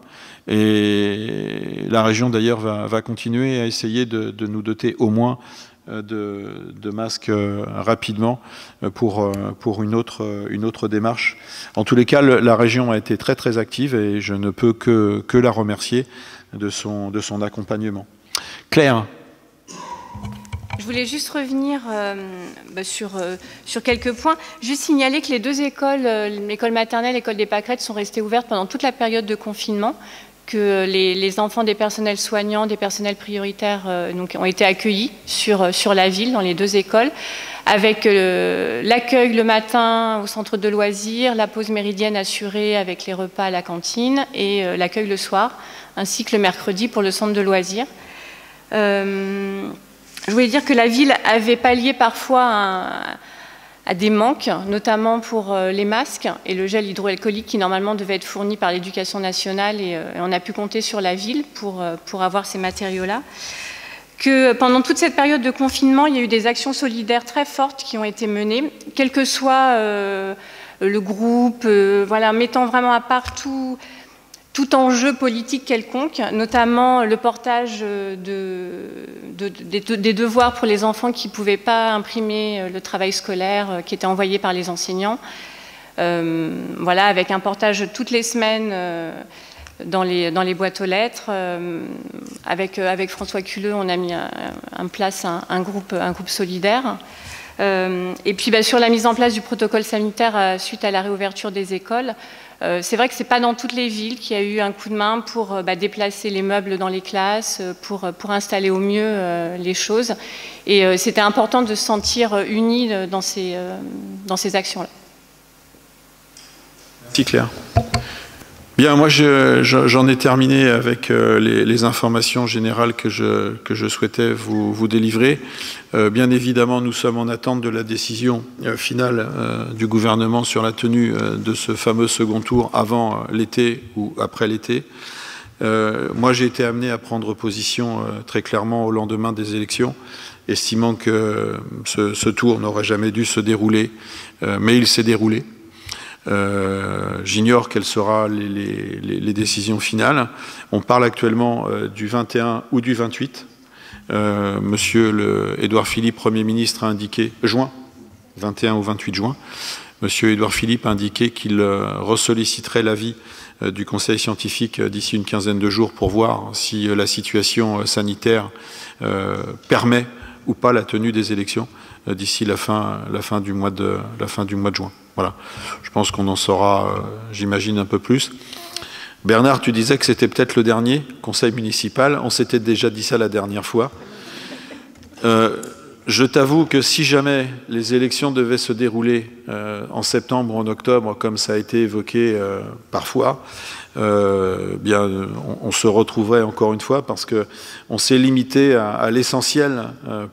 Et la région, d'ailleurs, va, continuer à essayer de, de, nous doter au moins euh, de, masques euh, rapidement euh, pour, pour une, autre, une autre démarche. En tous les cas, la région a été très très active et je ne peux que, que la remercier de son, de son accompagnement. Claire je voulais juste revenir bah, sur, sur quelques points. Juste signaler que les deux écoles, l'école maternelle et l'école des Pâquerettes, sont restées ouvertes pendant toute la période de confinement que les, enfants des personnels soignants, des personnels prioritaires euh, ont été accueillis sur, euh, sur la ville, dans les deux écoles, avec euh, l'accueil le matin au centre de loisirs, la pause méridienne assurée avec les repas à la cantine et l'accueil le soir, ainsi que le mercredi pour le centre de loisirs. je voulais dire que la ville avait pallié parfois un à des manques, notamment pour euh, les masques et le gel hydroalcoolique qui normalement devait être fourni par l'éducation nationale euh, et, on a pu compter sur la ville pour, euh, pour avoir ces matériaux-là. Que pendant toute cette période de confinement, il y a eu des actions solidaires très fortes qui ont été menées, quel que soit le groupe, voilà, mettant vraiment à part tout, tout enjeu politique quelconque, notamment le portage des devoirs pour les enfants qui ne pouvaient pas imprimer le travail scolaire euh, qui était envoyé par les enseignants. Euh, voilà, avec un portage toutes les semaines euh, dans, les, boîtes aux lettres. avec, François Culeux, on a mis en place un groupe solidaire. Et puis bah, sur la mise en place du protocole sanitaire suite à la réouverture des écoles, euh, c'est vrai que ce n'est pas dans toutes les villes qu'il y a eu un coup de main pour euh, bah, déplacer les meubles dans les classes, euh, pour, pour installer au mieux les choses. Et c'était important de se sentir unis dans ces, ces actions-là. Merci Claire. Bien, moi j'en ai terminé avec euh, les, informations générales que je, souhaitais vous, délivrer. Euh, bien évidemment, nous sommes en attente de la décision euh, finale du gouvernement sur la tenue de ce fameux second tour avant l'été ou après l'été. moi, j'ai été amené à prendre position très clairement au lendemain des élections, estimant que ce tour n'aurait jamais dû se dérouler, mais il s'est déroulé. Euh, j'ignore quelles seront les, décisions finales. On parle actuellement euh, du 21 ou du 28. Euh, monsieur le Édouard Philippe, Premier ministre, a indiqué juin, 21 ou 28 juin. Monsieur Édouard Philippe a indiqué qu'il ressolliciterait l'avis du Conseil scientifique d'ici une quinzaine de jours pour voir si la situation sanitaire permet ou pas la tenue des élections d'ici la fin, la, fin de, la fin du mois de juin. Voilà. Je pense qu'on en saura, euh, j'imagine, un peu plus. Bernard, tu disais que c'était peut-être le dernier conseil municipal. On s'était déjà dit ça la dernière fois. Euh, je t'avoue que si jamais les élections devaient se dérouler euh, en septembre ou en octobre, comme ça a été évoqué parfois, bien, on, se retrouverait encore une fois parce qu'on s'est limité à l'essentiel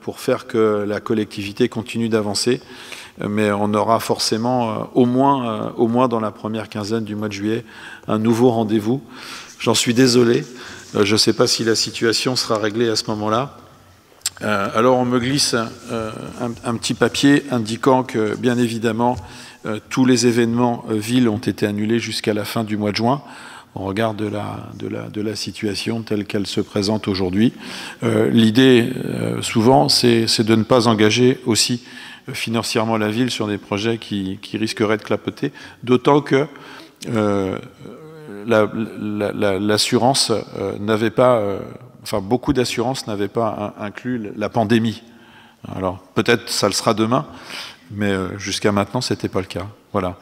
pour faire que la collectivité continue d'avancer mais on aura forcément, euh, au, moins, euh, au moins dans la première quinzaine du mois de juillet, un nouveau rendez-vous. J'en suis désolé. Euh, je ne sais pas si la situation sera réglée à ce moment-là. alors on me glisse un, petit papier indiquant que, bien évidemment, tous les événements villes ont été annulés jusqu'à la fin du mois de juin. au regard de la, de la, de la situation telle qu'elle se présente aujourd'hui. L'idée, souvent, c'est de ne pas engager aussi financièrement la ville sur des projets qui, risqueraient de clapoter, d'autant que l'assurance n'avait pas, enfin beaucoup d'assurances n'avaient pas inclus la pandémie. Alors peut-être ça le sera demain, mais jusqu'à maintenant, ce n'était pas le cas. Voilà.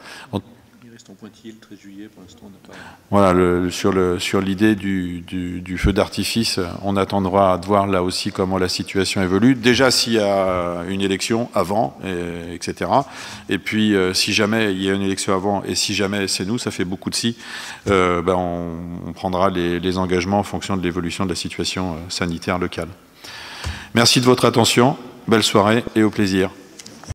Voilà, sur l'idée du, feu d'artifice, on attendra de voir là aussi comment la situation évolue. Déjà s'il y a une élection avant, etc. Et puis euh, si jamais il y a une élection avant et si jamais c'est nous, ça fait beaucoup de si, euh, ben, on, prendra les, les, engagements en fonction de l'évolution de la situation euh, sanitaire locale. Merci de votre attention, belle soirée et au plaisir.